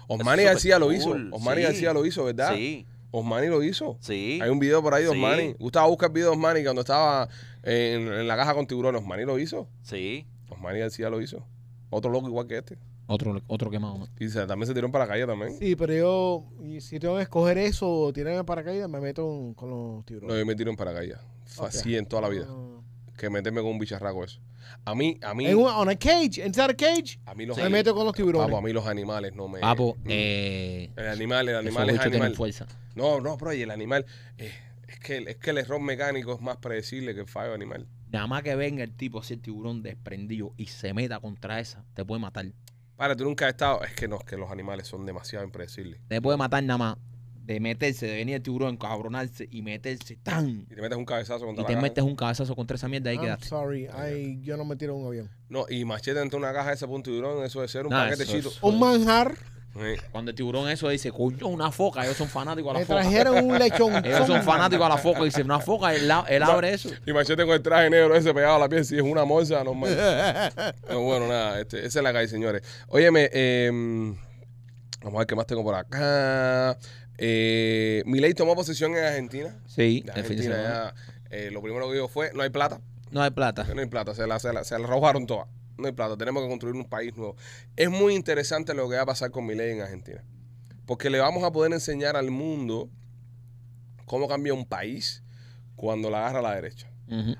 Osmani García lo hizo. Osmani
sí.
García lo hizo, ¿verdad?
Sí,
Osmani lo hizo.
sí.
Hay un video por ahí de
Sí.
Osmani. Gustavo busca el video de Osmani cuando estaba en, en la caja con tiburones. Osmani lo hizo.
Sí.
Osmani García lo hizo. Otro loco igual que este.
Otro, otro quemado. ¿no?
Y se- también se tiró en paracaídas también.
Sí, pero yo, y si tengo que escoger eso o tirarme en paracaídas, me meto en- con los
No,
tiburones.
yo me tiro en paracaídas. Fue
Ok.
Así en toda la vida.
No.
Que meterme con un bicharraco eso. A mí, a mí,
En un, on a cage, inside a cage,
a mí los
me meto con los tiburones.
Papo, a mí los animales no me.
Papo,
Mm.
eh,
El animal, el
esos
animal es
bichos tienen
animal.
fuerza.
No, no, bro, y el animal. eh, es, que, es que el error mecánico es más predecible que el fallo animal.
Nada más que venga el tipo así, el tiburón desprendido y se meta contra esa, te puede matar.
Para, tú nunca has estado. Es que no, es que los animales son demasiado impredecibles.
Te puede matar nada más de meterse, de venir el tiburón, encabronarse y meterse tan.
Y te metes un cabezazo contra
Y
la
te
caja.
metes un cabezazo contra esa mierda y
I'm
quedaste.
sorry, ay, yo no me tiro en un avión.
No, y machete entre una caja de ese punto tiburón, eso de ser un
Nah,
paquete
eso
chito.
es-
Un manjar.
Cuando el tiburón eso dice, coño, una foca, ellos son fanáticos a la
Me
foca.
trajeron un lechón.
Ellos son fanáticos a la foca y dicen, una foca, él, la- él abre eso.
Y Machete con el traje negro ese pegado a la piel, si es una morsa, no No, bueno, nada, este, esa es la calle, señores. Óyeme, eh, vamos a ver qué más tengo por acá. Eh, Milei tomó posición en Argentina.
Sí,
De
el fin de
Argentina
semana.
ya, eh, lo primero que dijo fue, no hay plata.
No hay plata.
No hay plata, se la, se la, se la robaron todas. No hay plata, tenemos que construir un país nuevo. Es muy interesante lo que va a pasar con Milei en Argentina. Porque le vamos a poder enseñar al mundo cómo cambia un país cuando la agarra a la derecha.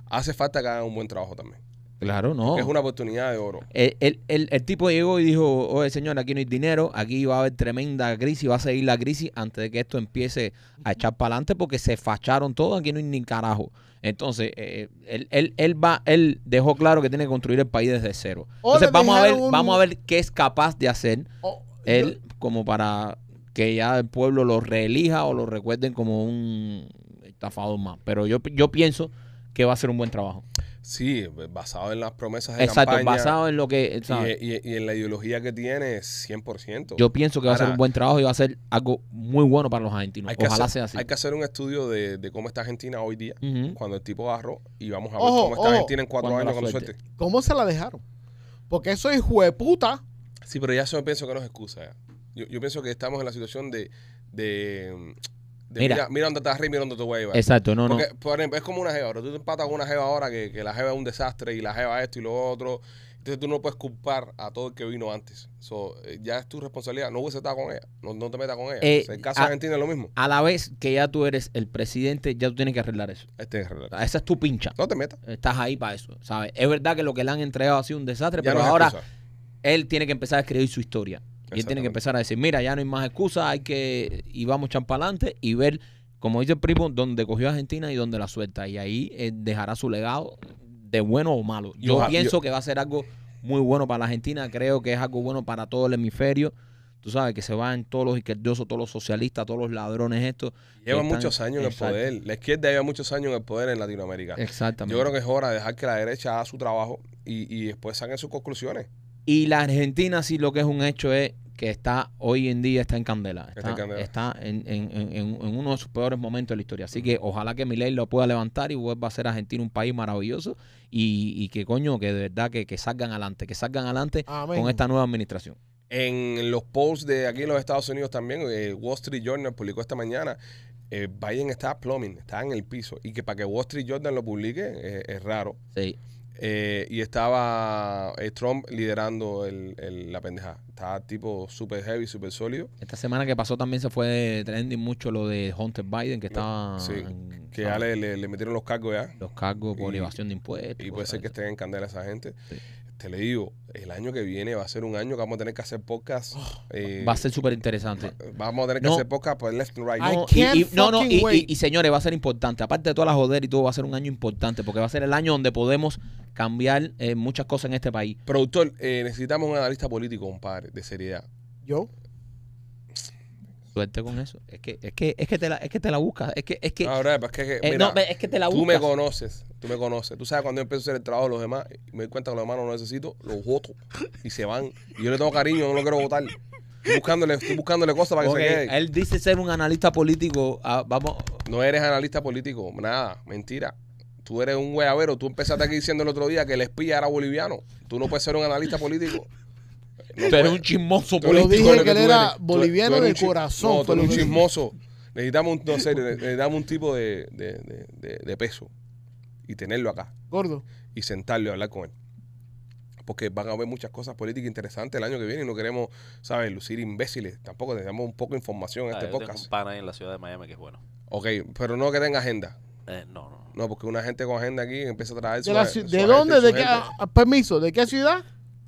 Hace falta que hagan un buen trabajo también.
Claro, no.
Es una oportunidad de oro.
El, el- el- el tipo llegó y dijo, oye señor, aquí no hay dinero, aquí va a haber tremenda crisis, va a seguir la crisis antes de que esto empiece a echar para adelante porque se facharon todo, aquí no hay ni carajo. Entonces, eh, él, él, él va, él dejó claro que tiene que construir el país desde cero. Entonces vamos a ver,
un-
vamos a ver qué es capaz de hacer
Oh,
él como para que ya el pueblo lo reelija o lo recuerden como un estafador más. Pero yo, yo pienso que va a ser un buen trabajo.
Sí, basado en las promesas de
Exacto,
campaña
basado en lo que...
y, y- y en la ideología que tiene, 100%.
Yo pienso que va a ser un buen trabajo y va a ser algo muy bueno para los argentinos.
hay que,
Ojalá
hacer,
sea así.
hay que hacer un estudio de, de cómo está Argentina hoy día, cuando el tipo agarró, y vamos a ver
Ojo,
cómo está
ojo.
Argentina en cuatro años con
suelte.
suerte.
¿Cómo se la dejaron? Porque eso es jueputa.
Sí, pero ya eso pienso que no es excusa. Yo, yo pienso que estamos en la situación de, de, de
Mira.
mira, mira dónde estás arriba y mira dónde te voy a llevar.
Exacto, no, no.
Porque, por ejemplo, es como una jeva. Ahora tú te empatas con una jeva ahora que, que la jeva es un desastre y la jeva esto y lo otro. Entonces tú no puedes culpar a todo el que vino antes. So, eh, ya es tu responsabilidad. No hubiese estado con ella. No, no te metas con ella.
Eh,
O sea, el caso
a-
de Argentina es lo mismo.
A la vez que ya tú eres el presidente, ya tú tienes que arreglar eso.
Este es
O
real.
sea, Esa es tu pincha.
No te metas.
Estás ahí para eso, ¿sabes? Es verdad que lo que le han entregado ha sido un desastre,
Ya
pero
no
ahora
excusa.
él tiene que empezar a escribir su historia. Y él tiene que empezar a decir, mira, ya no hay más excusas, hay que... Y vamos adelante y ver, como dice el primo, dónde cogió a Argentina y dónde la suelta. Y ahí eh, dejará su legado de bueno o malo. Yo pienso
yo-
que va a ser algo muy bueno para la Argentina. Creo que es algo bueno para todo el hemisferio. Tú sabes que se van todos los izquierdosos, todos los socialistas, todos los ladrones estos.
Lleva
están-
muchos años en el poder. La izquierda lleva muchos años en el poder en Latinoamérica.
Exactamente.
Yo creo que es hora de dejar que la derecha haga su trabajo y, y después saquen sus conclusiones.
Y la Argentina sí lo que es un hecho es que está hoy en día está en candela. Está,
Está en candela.
está en, en- en- en- en uno de sus peores momentos de la historia. Así que ojalá que Milei lo pueda levantar y vuelva a ser Argentina un país maravilloso y, y que coño, que de verdad que, que salgan adelante, que salgan adelante
Amén.
con esta nueva administración.
En los polls de aquí en los Estados Unidos también, eh, Wall Street Journal publicó esta mañana, eh, Biden está plumbing, está en el piso. Y que para que Wall Street Journal lo publique eh, es raro.
Sí.
Eh, y estaba eh, Trump liderando el, el- la pendejada. Estaba tipo super heavy, super sólido.
Esta semana que pasó también se fue trending mucho lo de Hunter Biden, que estaba
Sí,
en-
Que ya le, le- le metieron los cargos ya.
los cargos por
y-
evasión de impuestos.
Y puede ser que estén en candela esa gente.
Sí.
Te le digo, el año que viene va a ser un año que vamos a tener que hacer podcast. eh,
Va a ser súper interesante.
Vamos a tener que
No.
hacer podcast por left and right.
No, y,
can't
y- no, no, y- y, señores, va a ser importante. Aparte de todas las joder y todo, va a ser un año importante porque va a ser el año donde podemos cambiar eh, muchas cosas en este país.
Productor, eh, necesitamos un analista político, compadre, de seriedad.
Yo.
Suerte con eso. Es que, es que, es que te la, es que te la buscas. Es que, es que,
Ahora, pues que, que,
eh, no, es que te la
tú me
buscas.
conoces, tú me conoces. Tú sabes cuando yo empiezo a hacer el trabajo de los demás y me doy cuenta que los demás no lo necesito, los voto y se van. Y yo le tengo cariño, no lo quiero votar. Estoy buscándole, estoy buscándole cosas para que
Ok,
se quede.
él dice ser un analista político. ah, vamos,
No eres analista político, nada, mentira. Tú eres un hueavero. Tú empezaste aquí diciendo el otro día que el espía era boliviano. Tú no puedes ser un analista político.
Eres
puedes.
un chismoso
Tú
Yo
político.
dije
lo
que él era boliviano de corazón,
No, tú eres un chismoso. Necesitamos un, no sé, ne- necesitamos un tipo de, de, de- peso y tenerlo acá
Gordo.
y sentarlo y hablar con él. Porque van a haber muchas cosas políticas interesantes el año que viene y no queremos, ¿sabes?, lucir imbéciles. Tampoco necesitamos un poco de información en
Ah,
este
yo tengo
podcast.
un pana ahí en la ciudad de Miami que es bueno.
Ok, pero no que tenga agenda.
Eh, no, no.
No, porque una gente con agenda aquí empieza a traer
¿De,
su-
la
su
ci-
agente
¿de
y
dónde?
su
¿De qué?
gente.
ah, permiso, ¿de qué ciudad?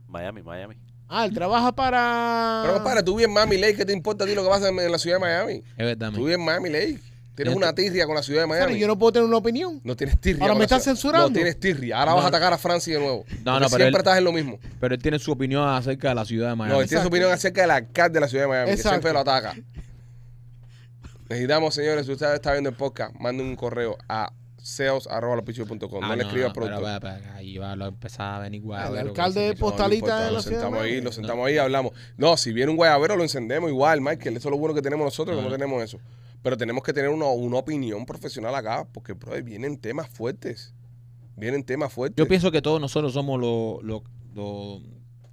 Miami, Miami.
Ah, él trabaja para.
Pero compadre, tú vives en Miami Lake, ¿qué te importa a ti lo que pasa en, en la ciudad de Miami?
Es verdad,
Tú vives en Miami Lake. Tienes una tirria con la ciudad de
Pero
Miami.
yo no puedo tener una opinión.
No tienes tirria.
Ahora me estás censurando.
No tienes tirria. Ahora
No.
vas a atacar a Francia de nuevo.
No, no, pero
siempre
él-
estás en lo mismo.
Pero él tiene su opinión acerca de la ciudad de Miami.
No, él tiene su opinión acerca del alcalde de la ciudad de Miami,
Exacto.
que siempre lo ataca. Necesitamos, señores, si usted está viendo el podcast, manden un correo a sales.com. No
Ah,
le escriba
pero, pero, pero, ahí va a empezar a venir
El
guayabero,
alcalde
que
de
No, no
Postalita
importa,
de la
lo
ciudad
sentamos ahí, lo sentamos ahí y hablamos. No, si viene un guayabero lo encendemos igual, Michael. Eso es lo bueno que tenemos nosotros, que no tenemos eso. Pero tenemos que tener una, una opinión profesional acá, porque, bro, vienen temas fuertes. Vienen temas fuertes.
Yo pienso que todos nosotros somos lo, lo- lo-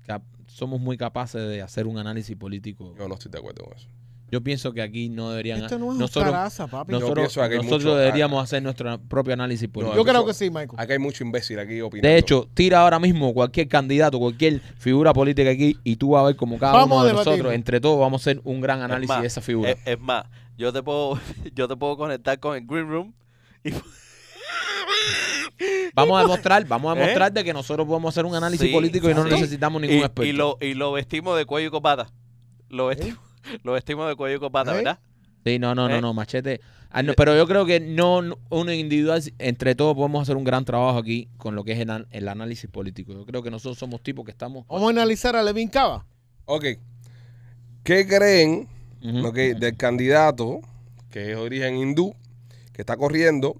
cap- somos muy capaces de hacer un análisis político.
Yo no estoy de acuerdo con eso.
Yo pienso que aquí no deberían.
Esto no es
nosotros
Oscaraza, papi.
Nosotros,
pienso que hay
nosotros
mucho-
deberíamos hacer nuestro propio análisis político.
Yo creo que sí, Michael.
Acá hay mucho imbécil aquí opinando.
De hecho, tira ahora mismo cualquier candidato, cualquier figura política aquí y tú vas a ver como cada
Vamos
uno de nosotros, entre todos, vamos a hacer un gran análisis
más,
de esa figura.
Es, es más, yo te puedo, yo te puedo conectar con el Green Room y
vamos a demostrar, vamos a
¿Eh?
demostrar de que nosotros podemos hacer un análisis
Sí,
político y no
sí.
necesitamos ningún
y,
experto.
y lo, y lo vestimos de cuello y copata. Lo vestimos, lo vestimos de cuello y copata,
¿Eh?
¿verdad?
Sí, no, no, no,
¿Eh?
no, machete. Ah, no, pero yo creo que no, no- uno individual, entre todos podemos hacer un gran trabajo aquí con lo que es el, an- el análisis político. Yo creo que nosotros somos tipos que estamos...
Vamos a analizar a Levin Cava.
Ok. ¿Qué creen
Ujú.
ok, del candidato que es de origen hindú, que está corriendo,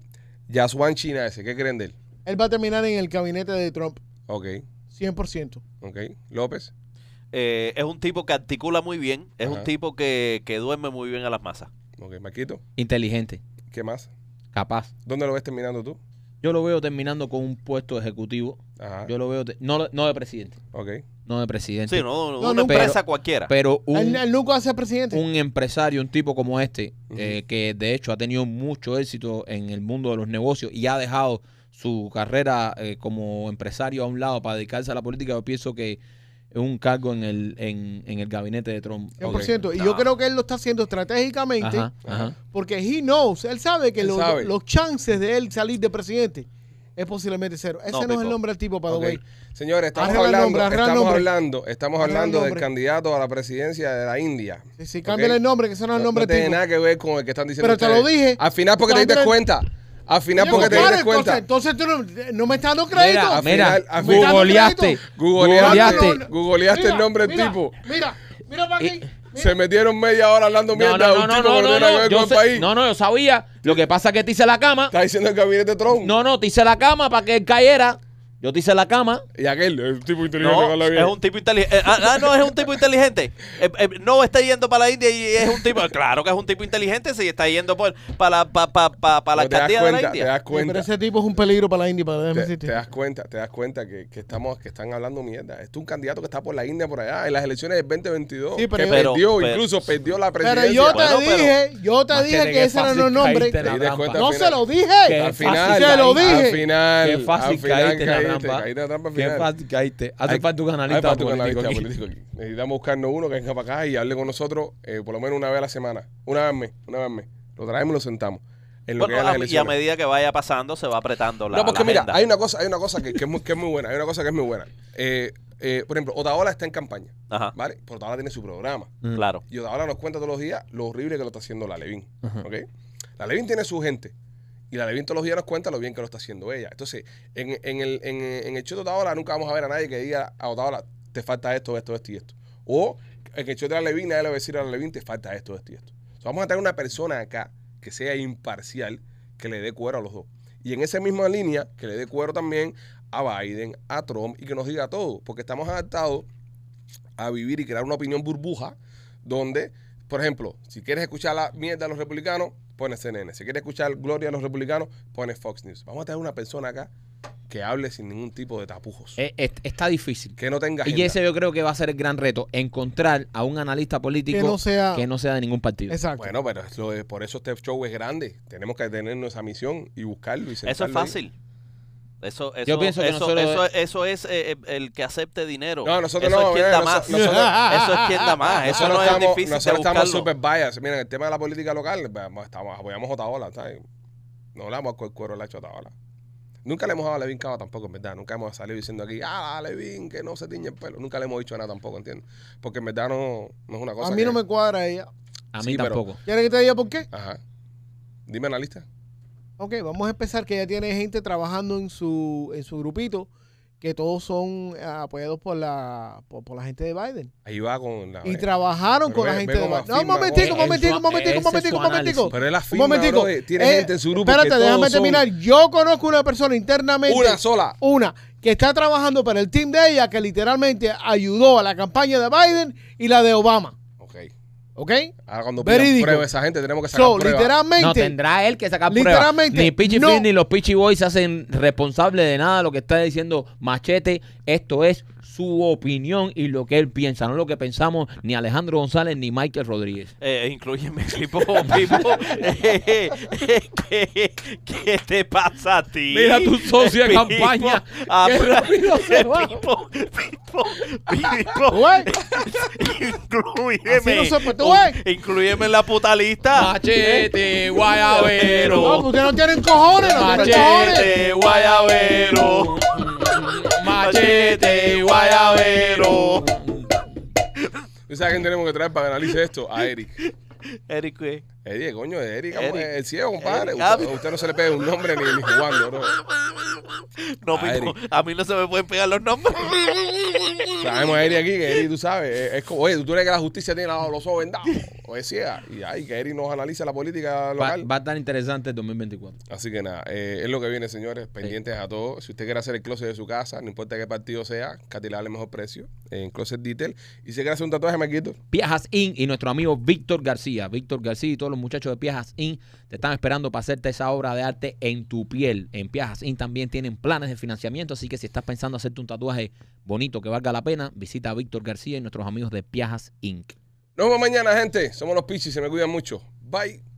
Yaswan China ese? ¿Qué creen de él?
Él va a terminar en el gabinete de Trump.
Ok,
100%.
ok. López.
Eh, es un tipo que articula muy bien, es
Ajá.
un tipo que, que duerme muy bien a las masas.
Ok, Marquito.
Inteligente,
¿Qué más?
capaz.
¿Dónde lo ves terminando tú?
Yo lo veo terminando con un puesto ejecutivo.
Ajá.
Yo lo veo... te- no, no de presidente.
Ok.
No de presidente.
Sí, no,
No,
una
no,
empresa
pero-
cualquiera.
Pero un,
Él, él nunca va a ser presidente.
un empresario, un tipo como este, eh, que de hecho ha tenido mucho éxito en el mundo de los negocios y ha dejado su carrera eh, como empresario a un lado para dedicarse a la política, yo pienso que un cargo en el, en, en el gabinete de Trump.
100%. Y
No.
yo creo que él lo está haciendo estratégicamente
Ajá, ajá.
porque he knows, él sabe que
Él
los,
sabe.
los chances de él salir de presidente es posiblemente cero. Ese no,
No,
es el nombre del tipo, para
Ok.
way.
Señores, estamos hablando,
nombre,
estamos
nombre.
hablando, estamos hablando del candidato a la presidencia de la India.
Si, si cambian
Ok.
el nombre, que ese no es el
No,
nombre
no tiene
del tipo.
nada que ver con el que están diciendo
Pero te lo dije.
Al final porque te diste cuenta. Al final
Oye,
porque te diste cuenta.
Entonces, tú no, no me estás dando crédito.
Mira,
Al
mira,
final- al
Me está dando
googleaste.
Googleaste,
No, no, no.
googleaste el nombre del tipo.
Mira, mira para aquí.
Se metieron media hora hablando
No,
mierda
no,
de
no,
un
no,
tipo
no,
que no
no,
tiene nada que
no,
ver
yo
con el
sé-
país.
no, no, yo sabía. Lo que pasa es que te hice la cama.
Está diciendo el gabinete Trump.
No, no, te hice la cama para que él cayera. Yo te hice la cama.
Y aquel es un tipo inteligente que
No, es un tipo inteligente. ah, ah, no, es un tipo inteligente. Eh, eh, no está yendo para la India y es un tipo. Claro que es un tipo inteligente si está yendo por, para la, pa, pa, pa- para la
Pero te das
alcaldía de la
cuenta, te
India.
das cuenta.
pero ese tipo es un peligro para la India, para
te, te das cuenta, te das cuenta que, que estamos, que están hablando mierda. Es un candidato que está por la India por allá, en las elecciones del 2022.
Sí, pero
que
Pero-
perdió,
pero-
incluso perdió la
Pero
presidencia.
yo te
Bueno, pero-
dije, yo te dije
qué
que ese
das
trampa.
cuenta
No se lo dije.
Al final,
Se lo dije.
al final,
Qué fácil
al final
caíste trampa.
caíste trampa al
Qué
final.
fácil caíste. Hace
Hay-
falta un
Hay
analista
falta un
político
analista
aquí.
político aquí. Necesitamos buscarnos uno que venga para acá y hable con nosotros eh, por lo menos una vez a la semana. Una vez al mes, una vez al mes. Lo traemos y lo sentamos. En lo
Bueno,
que es las
a- y a medida que vaya pasando se va apretando la
no, porque
la
mira,
agenda.
hay una cosa, hay una cosa que, que es muy, que es muy buena. Hay una cosa que es muy buena. Eh, eh, por ejemplo, Otaola está en campaña,
Ajá,
¿vale? Pero Otaola tiene su programa.
Mm.
claro.
Y Otaola nos cuenta todos los días lo horrible que lo está haciendo la Levin. La Levin tiene su gente. Y la Levin todos los días nos cuenta lo bien que lo está haciendo ella. Entonces, en, en el, en, el de Otaola nunca vamos a ver a nadie que diga a Otaola, te falta esto, esto, esto y esto. O en el show de la Levin, nadie le va a decir a la Levin, te falta esto, esto y esto. Vamos a tener una persona acá que sea imparcial, que le dé cuero a los dos. Y en esa misma línea, que le dé cuero también a Biden, a Trump y que nos diga todo. Porque estamos adaptados a vivir y crear una opinión burbuja donde, por ejemplo, si quieres escuchar la mierda de los republicanos, pones CNN. Si quieres escuchar gloria de los republicanos, pones Fox News. Vamos a tener una persona acá que hable sin ningún tipo de tapujos.
Eh, est- está difícil.
que no tenga
Y ese yo creo que va a ser el gran reto, encontrar a un analista político
Que no sea.
que no sea de ningún partido.
Exacto.
Bueno, pero es lo de- por eso este show es grande. Tenemos que tener nuestra misión y buscarlo y
Eso es
sentarlo ahí.
fácil. Eso, eso,
Yo pienso que
eso,
nosotros-
eso, eso es eh, eh, el que acepte dinero.
No, nosotros
eso
no,
es quien da más.
nosotros-
eso es quien da más. Eso no es
estamos,
difícil de
nosotros estamos
buscarlo.
super bias. Miren, el tema de la política local, vamos, estamos, apoyamos a Otaola, ¿sabes? No le damos el cuero al hecho a Otaola. Nunca le hemos dado a Levin Cava tampoco, en verdad. Nunca hemos salido diciendo aquí, ah, Levin, que no se tiñe el pelo. Nunca le hemos dicho nada tampoco, ¿entiendes? Porque en verdad no, no es una cosa
a mí no
que-
me cuadra ella.
A mí
Sí, pero-
tampoco.
¿Quieres que te diga por qué?
Ajá. Dime analista.
Ok, vamos a empezar que ella tiene gente trabajando en su, en su grupito que todos son eh, apoyados por la, por, por la gente de Biden.
Ahí va con la.
Y trabajaron con la
ve-
gente
ve
de Biden. No, un momentico, un momentico, un momentico, un momentico, un momentico.
Pero él
Un
afirma,
momentico.
brother, tiene
Eh,
gente en su grupo
Espérate,
que
déjame
son
terminar. Yo conozco una persona internamente.
Una sola.
una que está trabajando para el team de ella que literalmente ayudó a la campaña de Biden y la de Obama.
Ok. Ahora cuando
Verídico.
prueba esa gente tenemos que sacar
So,
pruebas.
literalmente.
No, tendrá él que sacar pruebas.
Literalmente,
Ni Pichi
no.
Ni los Pichi Boys se hacen responsables de nada de lo que está diciendo Machete. Esto es su opinión y lo que él piensa, no lo que pensamos ni Alejandro González ni Michael Rodríguez.
Eh, incluyeme, Pipo, Pipo. Eh, ¿Qué, ¿Qué te pasa a ti?
Mira tu socio de campaña.
ah,
rápido se va.
Pipo, Pipo, Pipo.
Güey,
Incluyeme.
No se puede, tú ves.
Incluyeme en la puta lista.
Machete,
no,
guayabero.
que ustedes no tienen cojones, no tienen cojones.
Machete, guayabero. Machete, guayabero.
¿Tú sabes a quién tenemos que traer para que analice esto? A Eric.
Eric, ¿qué?
Eric, coño, Eric,
Eric.
el ciego, compadre.
Eric, ah.
Usted, usted no se le pega un nombre ni, ni jugando, bro.
No,
A
Pipo,
Eric.
a mí no se me pueden pegar los nombres.
Sabemos a Eric aquí, que Eric, tú sabes, es, es como, oye, tú crees que la justicia tiene los los ojos vendados. O ciega. Y ahí, que Eric nos analiza la política
Va,
local.
va a estar interesante el 2024.
Así que nada, eh, es lo que viene, señores. Pendientes a todo. Si usted quiere hacer el closet de su casa, no importa qué partido sea, da el mejor precio en Closet Detail. Y si quiere hacer un tatuaje, Marquito.
Piajas Inc. y nuestro amigo Víctor García. Víctor García y todos los muchachos de Piajas Inc. te están esperando para hacerte esa obra de arte en tu piel. En Piajas Inc. también tienen planes de financiamiento, así que si estás pensando hacerte un tatuaje bonito que valga la pena, visita a Víctor García y nuestros amigos de Piajas Inc.
Nos vemos mañana, gente. Somos los Pichis. Se me cuidan mucho. Bye.